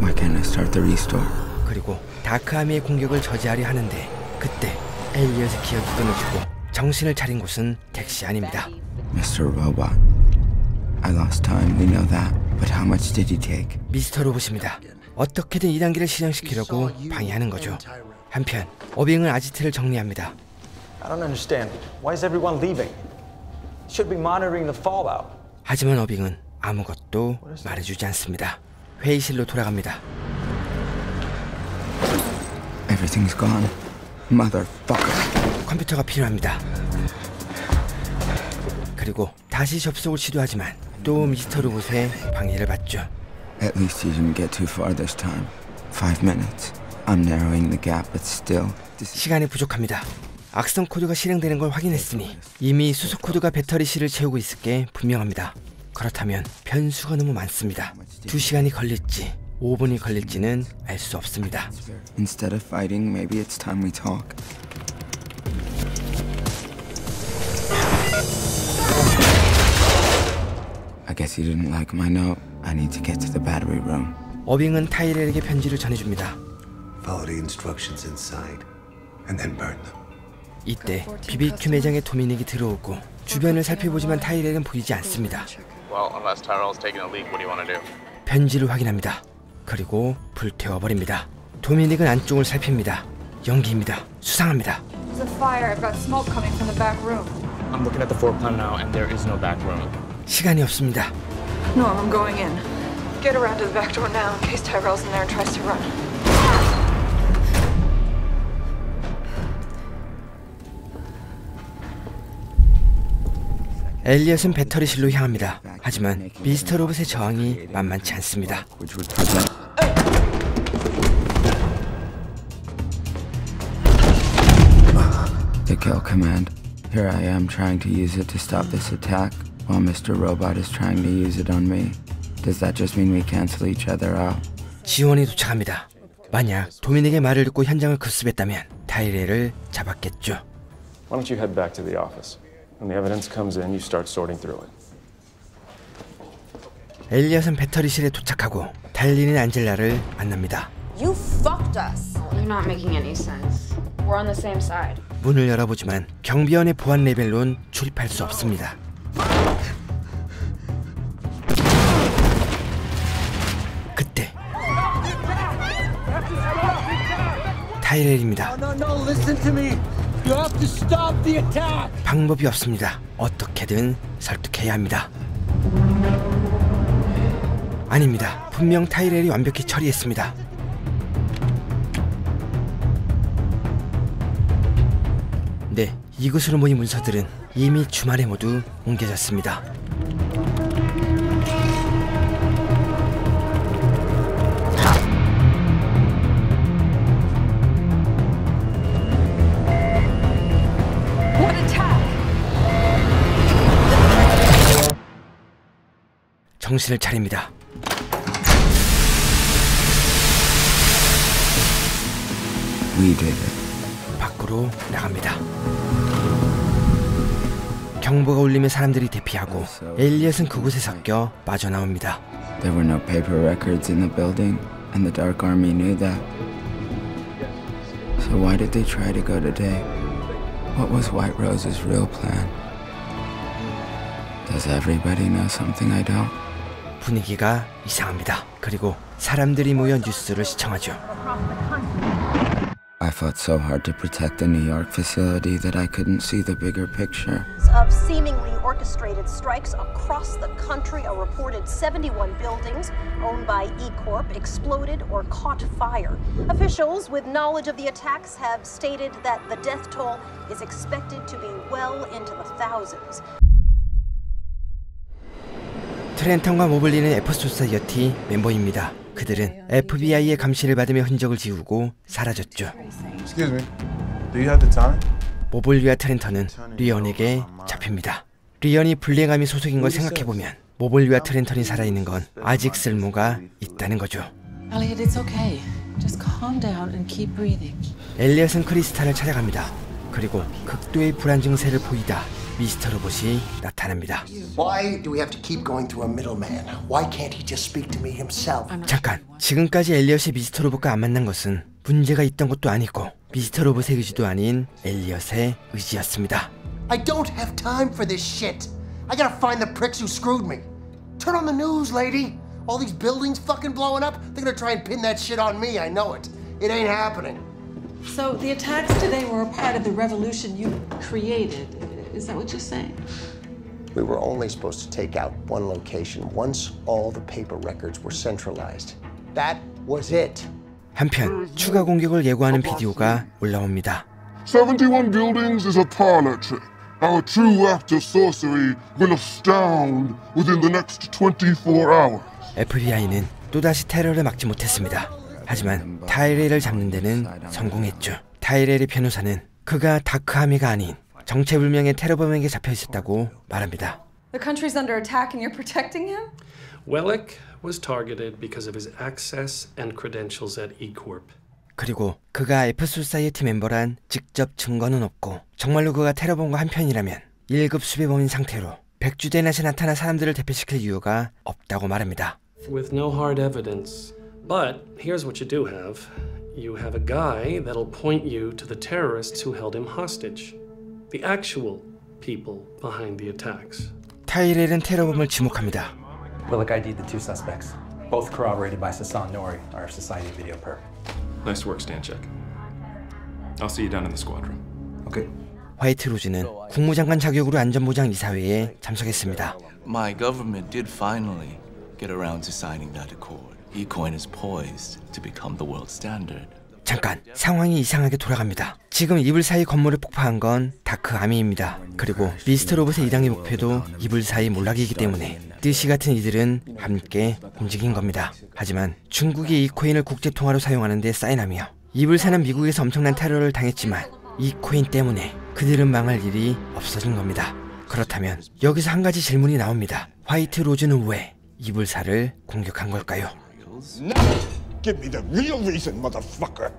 Why can't I start the restore? 그리고 다크아미의 공격을 저지하려 하는데 그때 엘리엇의 기억이 끊어지고 정신을 차린 곳은 택시 안입니다. Mr. Robot. I lost time, we know that. But how much did you take? 미스터 로봇입니다. 어떻게든 2단계를 실행시키려고 방해하는 거죠. 한편 어빙은 아지트를 정리합니다. I don't understand. Why is everyone leaving? Should be monitoring the fallout. 하지만 어빙은 아무것도 말해주지 않습니다. 회의실로 돌아갑니다. Everything's gone. Motherfucker. 컴퓨터가 필요합니다. 그리고 다시 접속을 시도하지만 또 미스터 로봇의 방해를 받죠. At least you didn't get too far this time. Five minutes. I'm narrowing the gap, but still. 시간이 부족합니다. 악성 코드가 실행되는 걸 확인했으니 이미 수소 코드가 배터리 실을 채우고 있을 게 분명합니다. 그렇다면 변수가 너무 많습니다. 2시간이 걸릴지 5분이 걸릴지는 알 수 없습니다. Instead of fighting, maybe it's time we talk. I guess you didn't like my note. I need to get to the battery room. 어빙은 타이렐에게 편지를 전해줍니다. Follow the instructions inside, and then burn them. 이때 BBQ 매장에 도미닉이 들어오고 주변을 살펴보지만 타이렐은 보이지 않습니다. Well, unless Tyrell's taking a leak, what do you want to do? 편지를 확인합니다. 그리고 불태워버립니다. 도미닉은 안쪽을 살핍니다. 연기입니다. 수상합니다. There's a fire. I've got smoke coming from the back room. I'm looking at the floor plan now, and there is no back room. 시간이 없습니다. No, I'm going in. Get around to the back door now in case Tyrell's in there and tries to run. 엘리엇은 배터리실로 향합니다. 하지만 미스터 로봇의 저항이 만만치 않습니다. The kill command. Here I am trying to use it to stop this attack, while Mr. Robot is trying to use it on me. Does that just mean we cancel each other out? 지원이 도착합니다. 만약 도미닉의 말을 듣고 현장을 급습했다면 타이레를 잡았겠죠. Why don't you head back to the office? When the evidence comes in, you start sorting through it. 엘리엇은 배터리실에 도착하고 달리는 안젤라를 만납니다. You fucked us. You're not making any sense. We're on the same side. 문을 열어보지만 경비원의 보안 레벨론 출입할 수 없습니다. 그때 타이렐입니다. No, no, listen to me. 방법이 없습니다. 어떻게든 설득해야 합니다. 아닙니다. 분명 타이렐이 완벽히 처리했습니다. 네, 이곳으로 모인 문서들은 이미 주말에 모두 옮겨졌습니다. 정신을 차립니다. We did it. 밖으로 나갑니다. 경보가 울리면 사람들이 대피하고 엘리엇은 그곳에 섞여 빠져나옵니다. There were no paper records in the building, and the Dark Army knew that. So why did they try to go today? What was White Rose's real plan? Does everybody know something I don't? 분위기가 이상합니다. 그리고 사람들이 모여 뉴스를 시청하죠. I fought so hard to protect the New York facility that I couldn't see the bigger picture. of seemingly orchestrated strikes across the country. A reported 71 buildings owned by E Corp exploded or caught fire. Officials with knowledge of the attacks have stated that the death toll is expected to be well into the thousands. 트렌턴과 모블리는 F 소사이어티 멤버입니다. 그들은 FBI의 감시를 받으며 흔적을 지우고 사라졌죠. Excuse me. Do you have the time? 모블리와 트렌턴은 리언에게 잡힙니다. 리언이 블랙아미 소속인 걸 생각해보면 모블리와 트렌턴이 살아있는 건 아직 쓸모가 있다는 거죠. Elliot, it's okay. Just calm down and keep breathing. 엘리엇은 크리스탈을 찾아갑니다. 그리고 극도의 불안 증세를 보이다 미스터 로봇이 나타납니다. Why do we have to keep going through a middleman? Why can't he just speak to me himself? 잠깐, 지금까지 엘리엇이 미스터 로봇과 안 만난 것은 문제가 있던 것도 아니고 미스터 로봇의 의지도 아닌 엘리엇의 의지였습니다. I don't have time for this shit. I gotta find the pricks who screwed me. Turn on the news, lady. All these buildings fucking blowing up. They're gonna try and pin that shit on me. I know it. It ain't happening. So the attacks today were a part of the revolution you created. Is that what you're saying? We were only supposed to take out one location once all the paper records were centralized. That was it. 한편 추가 공격을 예고하는 비디오가 올라옵니다. 71 buildings is a parlor trick. Our true act of sorcery will astound within the next 24 hours. FBI는 또다시 테러를 막지 못했습니다. 하지만 타이레를 잡는 데는 성공했죠. 타이레의 변호사는 그가 다크하미가 아닌 정체불명의 테러범에게 잡혀 있었다고 말합니다. The country's under attack and you're protecting him? Wellick was targeted because of his access and credentials at E-Corp. 그리고 그가 F 소사이어티 멤버란 직접 증거는 없고 정말로 그가 테러범과 한편이라면 1급 수배범인 상태로 백주대낮에 나타나 사람들을 대피시킬 이유가 없다고 말합니다. With no hard evidence. But here's what you do have. You have a guy that'll point you to the terrorists who held him hostage. The actual people behind the attacks. 타이렐은 테러범을 지목합니다. Willick ID'd the two suspects, both corroborated by Sasan Nori, our society video perp. Nice work, Stanchek. I'll see you down in the squadron. Okay. 화이트 로즈는 국무장관 자격으로 안전보장 이사회에 참석했습니다. My government did finally get around to signing that accord. Ecoin is poised to become the world standard. 잠깐 상황이 이상하게 돌아갑니다. 지금 이블사의 건물을 폭파한 건 다크 아미입니다. 그리고 미스터 로봇의 일당의 목표도 이블사의 몰락이기 때문에 뜻이 같은 이들은 함께 움직인 겁니다. 하지만 중국이 E코인을 국제 통화로 사용하는 데 사인하며 이불 사는 미국에서 엄청난 테러를 당했지만 이 코인 때문에 그들은 망할 일이 없어진 겁니다. 그렇다면 여기서 한 가지 질문이 나옵니다. 화이트 로즈는 왜 이불사를 공격한 걸까요? Give me the real reason, motherfucker.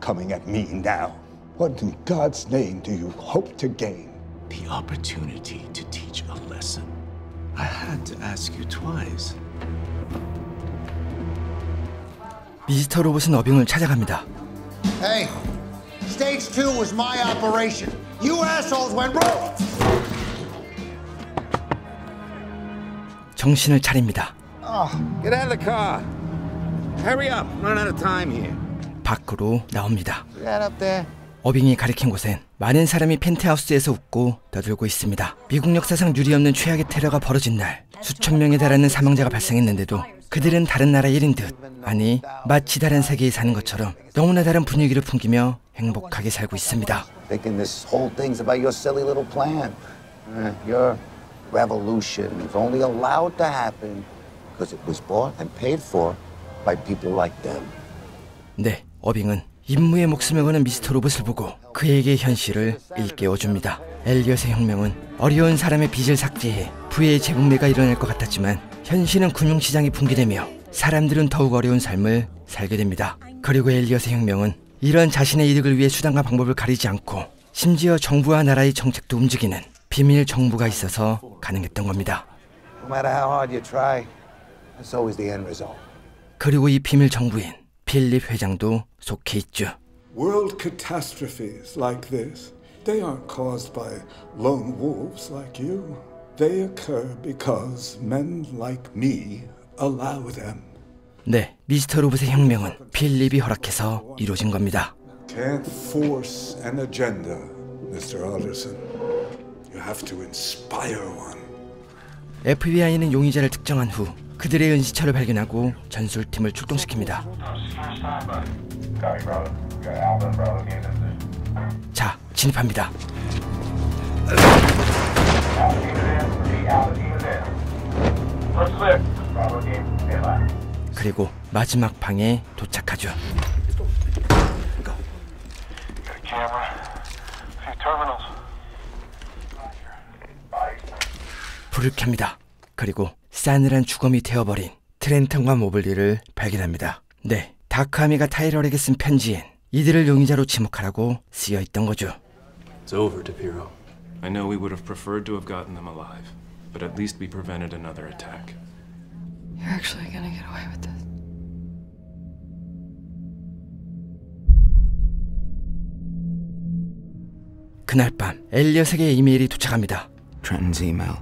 Coming at me now. What in God's name do you hope to gain? The opportunity to teach a lesson. I had to ask you twice. 미스터 로봇은 어빙을 찾아갑니다. Hey, Stage two was my operation. You assholes went rogue. 정신을 차립니다. Oh, get out of the car. Hurry up. Run out of time here. 밖으로 나옵니다. Get up there. 어빙이 가리킨 곳엔 많은 사람이 펜트하우스에서 웃고 떠들고 있습니다. 미국 역사상 유리없는 최악의 테러가 벌어진 날 수천 명에 달하는 사망자가 발생했는데도 그들은 다른 나라 일인 듯 아니 마치 다른 세계에 사는 것처럼 너무나 다른 분위기를 풍기며 행복하게 살고 있습니다. Thinking this whole thing's about your silly little plan. Uh, your revolution is only allowed to happen because it was bought and paid for by people like them. 네, 어빙은 임무에 목숨을 거는 미스터 로봇을 보고 그에게 현실을 일깨워 줍니다. 엘리엇의 혁명은 어려운 사람의 빚을 삭제해 부의 재분배가 일어날 것 같았지만 현실은 금융시장이 붕괴되며 사람들은 더욱 어려운 삶을 살게 됩니다. 그리고 엘리엇의 혁명은 이런 자신의 이득을 위해 수단과 방법을 가리지 않고 심지어 정부와 나라의 정책도 움직이는 비밀 정부가 있어서 가능했던 겁니다. No 그리고 이 비밀 정부인 필립 회장도 속해 있죠. World catastrophes like this, they aren't caused by lone wolves like you. They occur because men like me allow them. 네, 미스터 로봇의 혁명은 필립이 허락해서 이루어진 겁니다. Can't force an agenda, Mr. Alderson. You have to inspire one. FBI는 용의자를 특정한 후 그들의 은시처를 발견하고 전술팀을 출동시킵니다. 자, 진입합니다. 그리고 마지막 방에 도착하죠. 불을 켭니다. 그리고 싸늘한 주검이 되어버린 트렌턴과 모블리를 발견합니다. 네, 다크아미가 타이럴에게 쓴 편지엔 이들을 용의자로 지목하라고 쓰여 있던 거죠. It's over, DePiro. I know we would have preferred to have gotten them alive, but at least we prevented another attack. You're actually gonna get away with this. 그날 밤 엘리엇에게 이메일이 도착합니다. Trenton's email.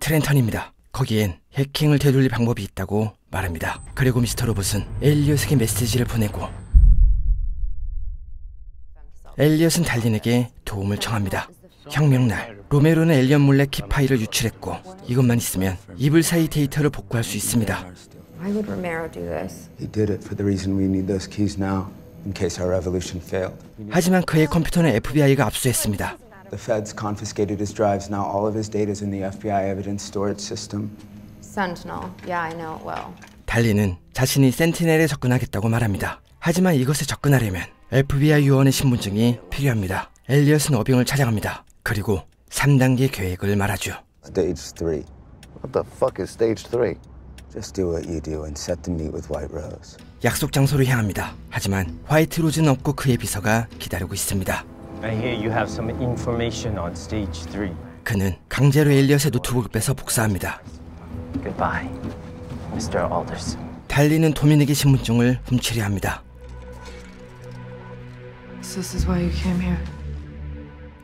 트렌턴입니다. 거기엔 해킹을 되돌릴 방법이 있다고 말합니다. 그리고 미스터 로봇은 엘리엇에게 메시지를 보내고 엘리엇은 달린에게 도움을 청합니다. 혁명날 로메로는 엘리엇 몰래 키 파일을 유출했고 이것만 있으면 이불 사이 데이터를 복구할 수 있습니다. Why would Romero do this? He did it for the reason we need those keys now, in case our revolution failed. 하지만 그의 컴퓨터는 FBI가 압수했습니다. The feds confiscated his drives. Now all of his data is in the FBI evidence storage system. Sentinel. Yeah, I know it well. 달리는 자신이 센티넬에 접근하겠다고 말합니다. 하지만 이것에 접근하려면 FBI 요원의 신분증이 필요합니다. 엘리엇은 어빙을 찾아갑니다. 그리고 3단계 계획을 말하죠. Stage three. What the fuck is stage three? Just do what you do and set to meet with White Rose. 약속 장소로 향합니다. 하지만 화이트 로즈는 없고 그의 비서가 기다리고 있습니다. I hear you have some information on stage three. 그는 강제로 엘리엇의 노트북을 빼서 복사합니다. Goodbye, Mr. Alderson. 달리는 도미닉의 신분증을 훔치려 합니다. So this is why you came here.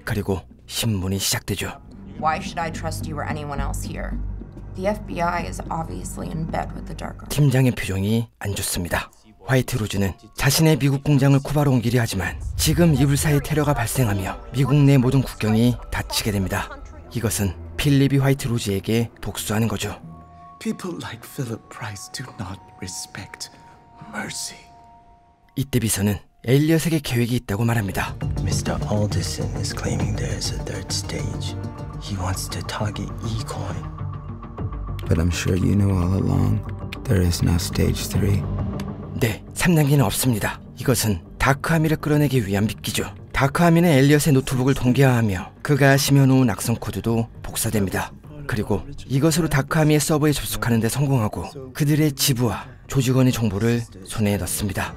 그리고 신문이 시작되죠. Why should I trust you or anyone else here? The FBI is obviously in bed with the dark. 팀장의 표정이 안 좋습니다. 화이트 로즈는 자신의 미국 공장을 쿠바로 옮기려 하지만 지금 이불사의 테러가 발생하며 미국 내 모든 국경이 닫히게 됩니다. 이것은 필립이 화이트 로즈에게 복수하는 거죠. People like Philip Price do not respect mercy. 이때 비서는 엘리엇에게 계획이 있다고 말합니다. Mr. Alderson is claiming there is a third stage. He wants to target E-Coin. But I'm sure you knew all along there is no stage three. 네, 3단계는 없습니다. 이것은 다크아미를 끌어내기 위한 미끼죠. 다크아미는 엘리엇의 노트북을 동기화하며 그가 심어놓은 악성 코드도 복사됩니다. 그리고 이것으로 다크아미의 서버에 접속하는 데 성공하고 그들의 지부와 조직원의 정보를 손에 넣습니다.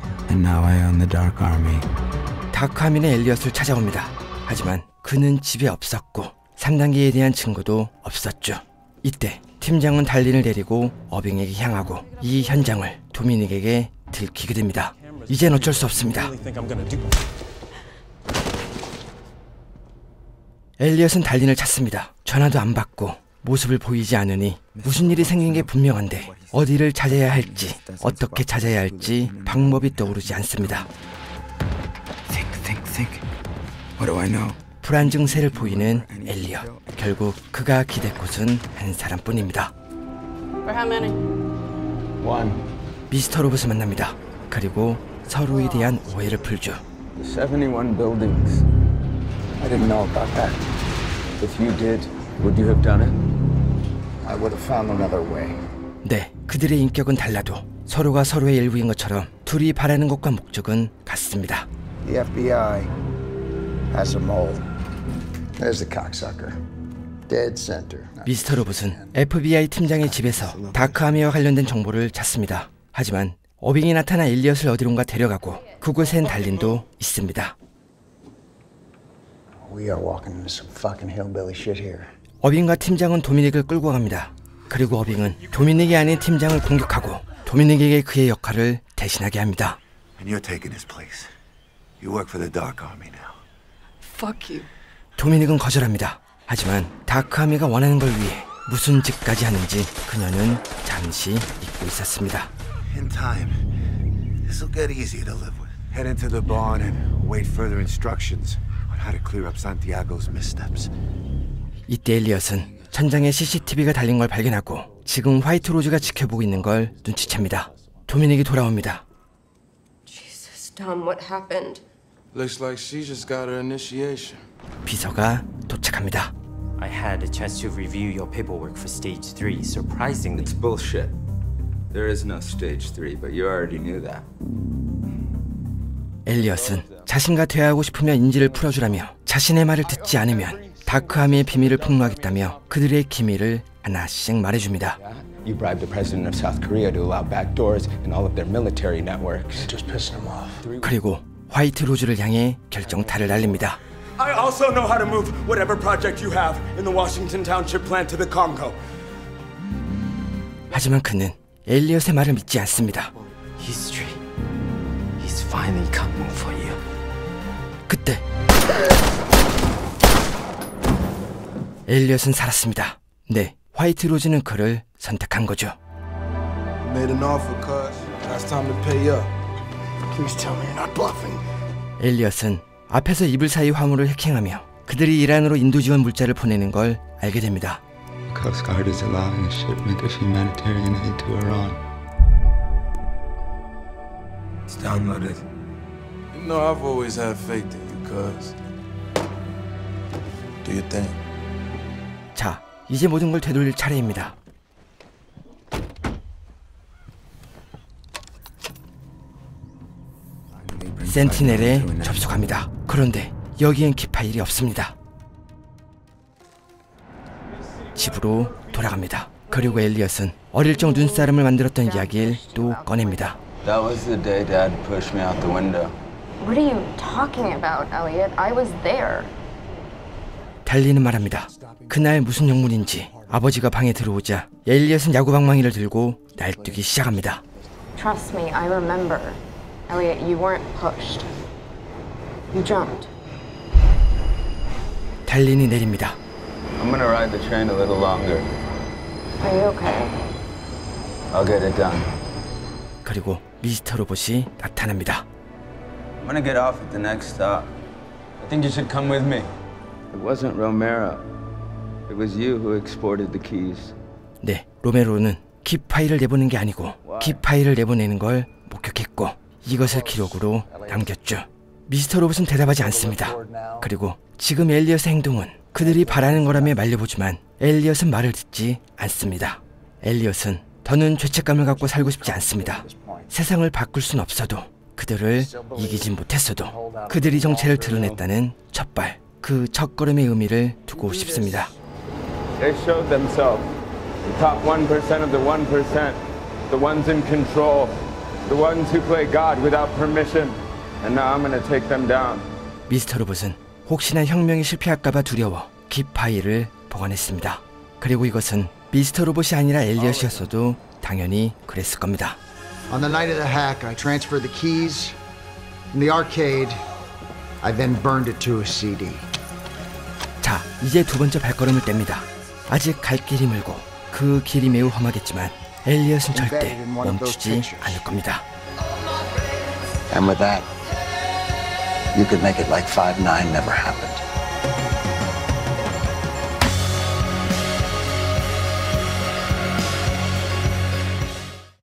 다크아미는 엘리엇을 찾아옵니다. 하지만 그는 집에 없었고 3단계에 대한 증거도 없었죠. 이때 팀장은 달린을 데리고 어빙에게 향하고 이 현장을 도미닉에게 들키게 됩니다. 이젠 어쩔 수 없습니다. 엘리엇은 달린을 찾습니다. 전화도 안 받고 모습을 보이지 않으니 무슨 일이 생긴 게 분명한데 어디를 찾아야 할지 어떻게 찾아야 할지 방법이 떠오르지 않습니다. Think, think, think. What do I know? 불안 증세를 보이는 엘리엇. 결국 그가 기댈 곳은 한 사람뿐입니다. 미스터 로봇을 만납니다. 그리고 서로에 대한 오해를 풀죠. The 71 buildings. I didn't know about that. If you did, would you have done it? I would have found another way. 네, 그들의 인격은 달라도 서로가 서로의 일부인 것처럼 둘이 바라는 것과 목적은 같습니다. The FBI has a mole. There's the cocksucker. Dead center. 미스터 로봇은 FBI 팀장의 집에서 다크아미와 관련된 정보를 찾습니다. 하지만 어빙이 나타나 엘리엇을 어디론가 데려가고 그곳엔 달린도 있습니다. We are walking into some fucking hillbilly shit here. 어빙과 팀장은 도미닉을 끌고 갑니다. 그리고 어빙은 도미닉이 아닌 팀장을 공격하고 도미닉에게 그의 역할을 대신하게 합니다. And you're taking his place. You work for the Dark Army now. Fuck you. 도미닉은 거절합니다. 하지만 다크아미가 원하는 걸 위해 무슨 짓까지 하는지 그녀는 잠시 잊고 있었습니다. In time, this'll get easier to live with. Head into the barn and wait further instructions on how to clear up Santiago's missteps. 이때 엘리엇은 천장에 CCTV가 달린 걸 발견하고 지금 화이트 로즈가 지켜보고 있는 걸 눈치챕니다. 도미닉이 돌아옵니다. Jesus, Dom, what happened? Looks like she just got her initiation. 비서가 도착합니다. I had a chance to review your paperwork for stage 3. Surprisingly, It's bullshit. There is no stage three, but you already knew that. 엘리엇은 자신과 대화하고 싶으면 인지를 풀어주라며 자신의 말을 듣지 않으면 다크아미의 비밀을 폭로하겠다며 그들의 기밀을 하나씩 말해줍니다. You bribed the president of South Korea to allow backdoors in all of their military networks. Just pissing him off. 그리고 화이트 로즈를 향해 결정타를 날립니다. I also know how to move whatever project you have in the Washington Township plant to the Congo. 하지만 그는 엘리엇의 말을 믿지 않습니다. history. He's finally coming for you. 그때 엘리엇은 살았습니다. 네, 화이트 로즈는 그를 선택한 거죠. Made an offer, cuz. Now it's time to pay up. Please tell me you're not bluffing. 엘리엇은 앞에서 이불 사이 화물을 해킹하며 그들이 이란으로 인도 지원 물자를 보내는 걸 알게 됩니다. The Coast Guard is allowing a shipment of humanitarian aid to Iran. It's downloaded. You know, I've always had faith in you, cuz. Do your thing. 자, 이제 모든 걸 되돌릴 차례입니다. 센티넬에 접속합니다. 그런데 여기엔 기파일이 없습니다. 집으로 돌아갑니다. 그리고 엘리엇은 어릴 적 눈사람을 만들었던 이야기를 또 꺼냅니다. That was the day Dad pushed me out the window. What are you talking about, Elliot? I was there. 달리는 말합니다. 그날 무슨 영문인지 아버지가 방에 들어오자 엘리엇은 야구방망이를 들고 날뛰기 시작합니다. Trust me, I remember. Elliot, you weren't pushed. You jumped. 달린이 내립니다. I'm gonna ride the train a little longer. Are you okay? I'll get it done. 그리고 미스터 로봇이 나타납니다. I'm gonna get off at the next stop. I think you should come with me. It wasn't Romero. It was you who exported the keys. 네, 로메로는 키 파일을 내보낸 게 아니고 키 파일을 내보내는 걸 목격했고 이것을 기록으로 남겼죠. 미스터 로봇은 대답하지 않습니다. 그리고 지금 엘리엇의 행동은 그들이 바라는 거라며 말려보지만 엘리엇은 말을 듣지 않습니다. 엘리엇은 더는 죄책감을 갖고 살고 싶지 않습니다. 세상을 바꿀 순 없어도 그들을 이기진 못했어도 그들이 정체를 드러냈다는 첫발 그 첫걸음의 의미를 두고 싶습니다. They showed themselves. The top 1% of the 1%. The ones in control. The ones who play God without permission. And now I'm gonna take them down. 미스터 로봇은 혹시나 혁명이 실패할까봐 두려워 깁 파일을 보관했습니다. 그리고 이것은 미스터 로봇이 아니라 엘리엇이었어도 당연히 그랬을 겁니다. On the night of the hack, I transferred the keys from the arcade. I then burned it to a CD. 자, 이제 두 번째 발걸음을 뗍니다. 아직 갈 길이 멀고 그 길이 매우 험하겠지만 엘리엇은 절대 멈추지 않을 겁니다. And with that, you could make it like 5 9 never happened.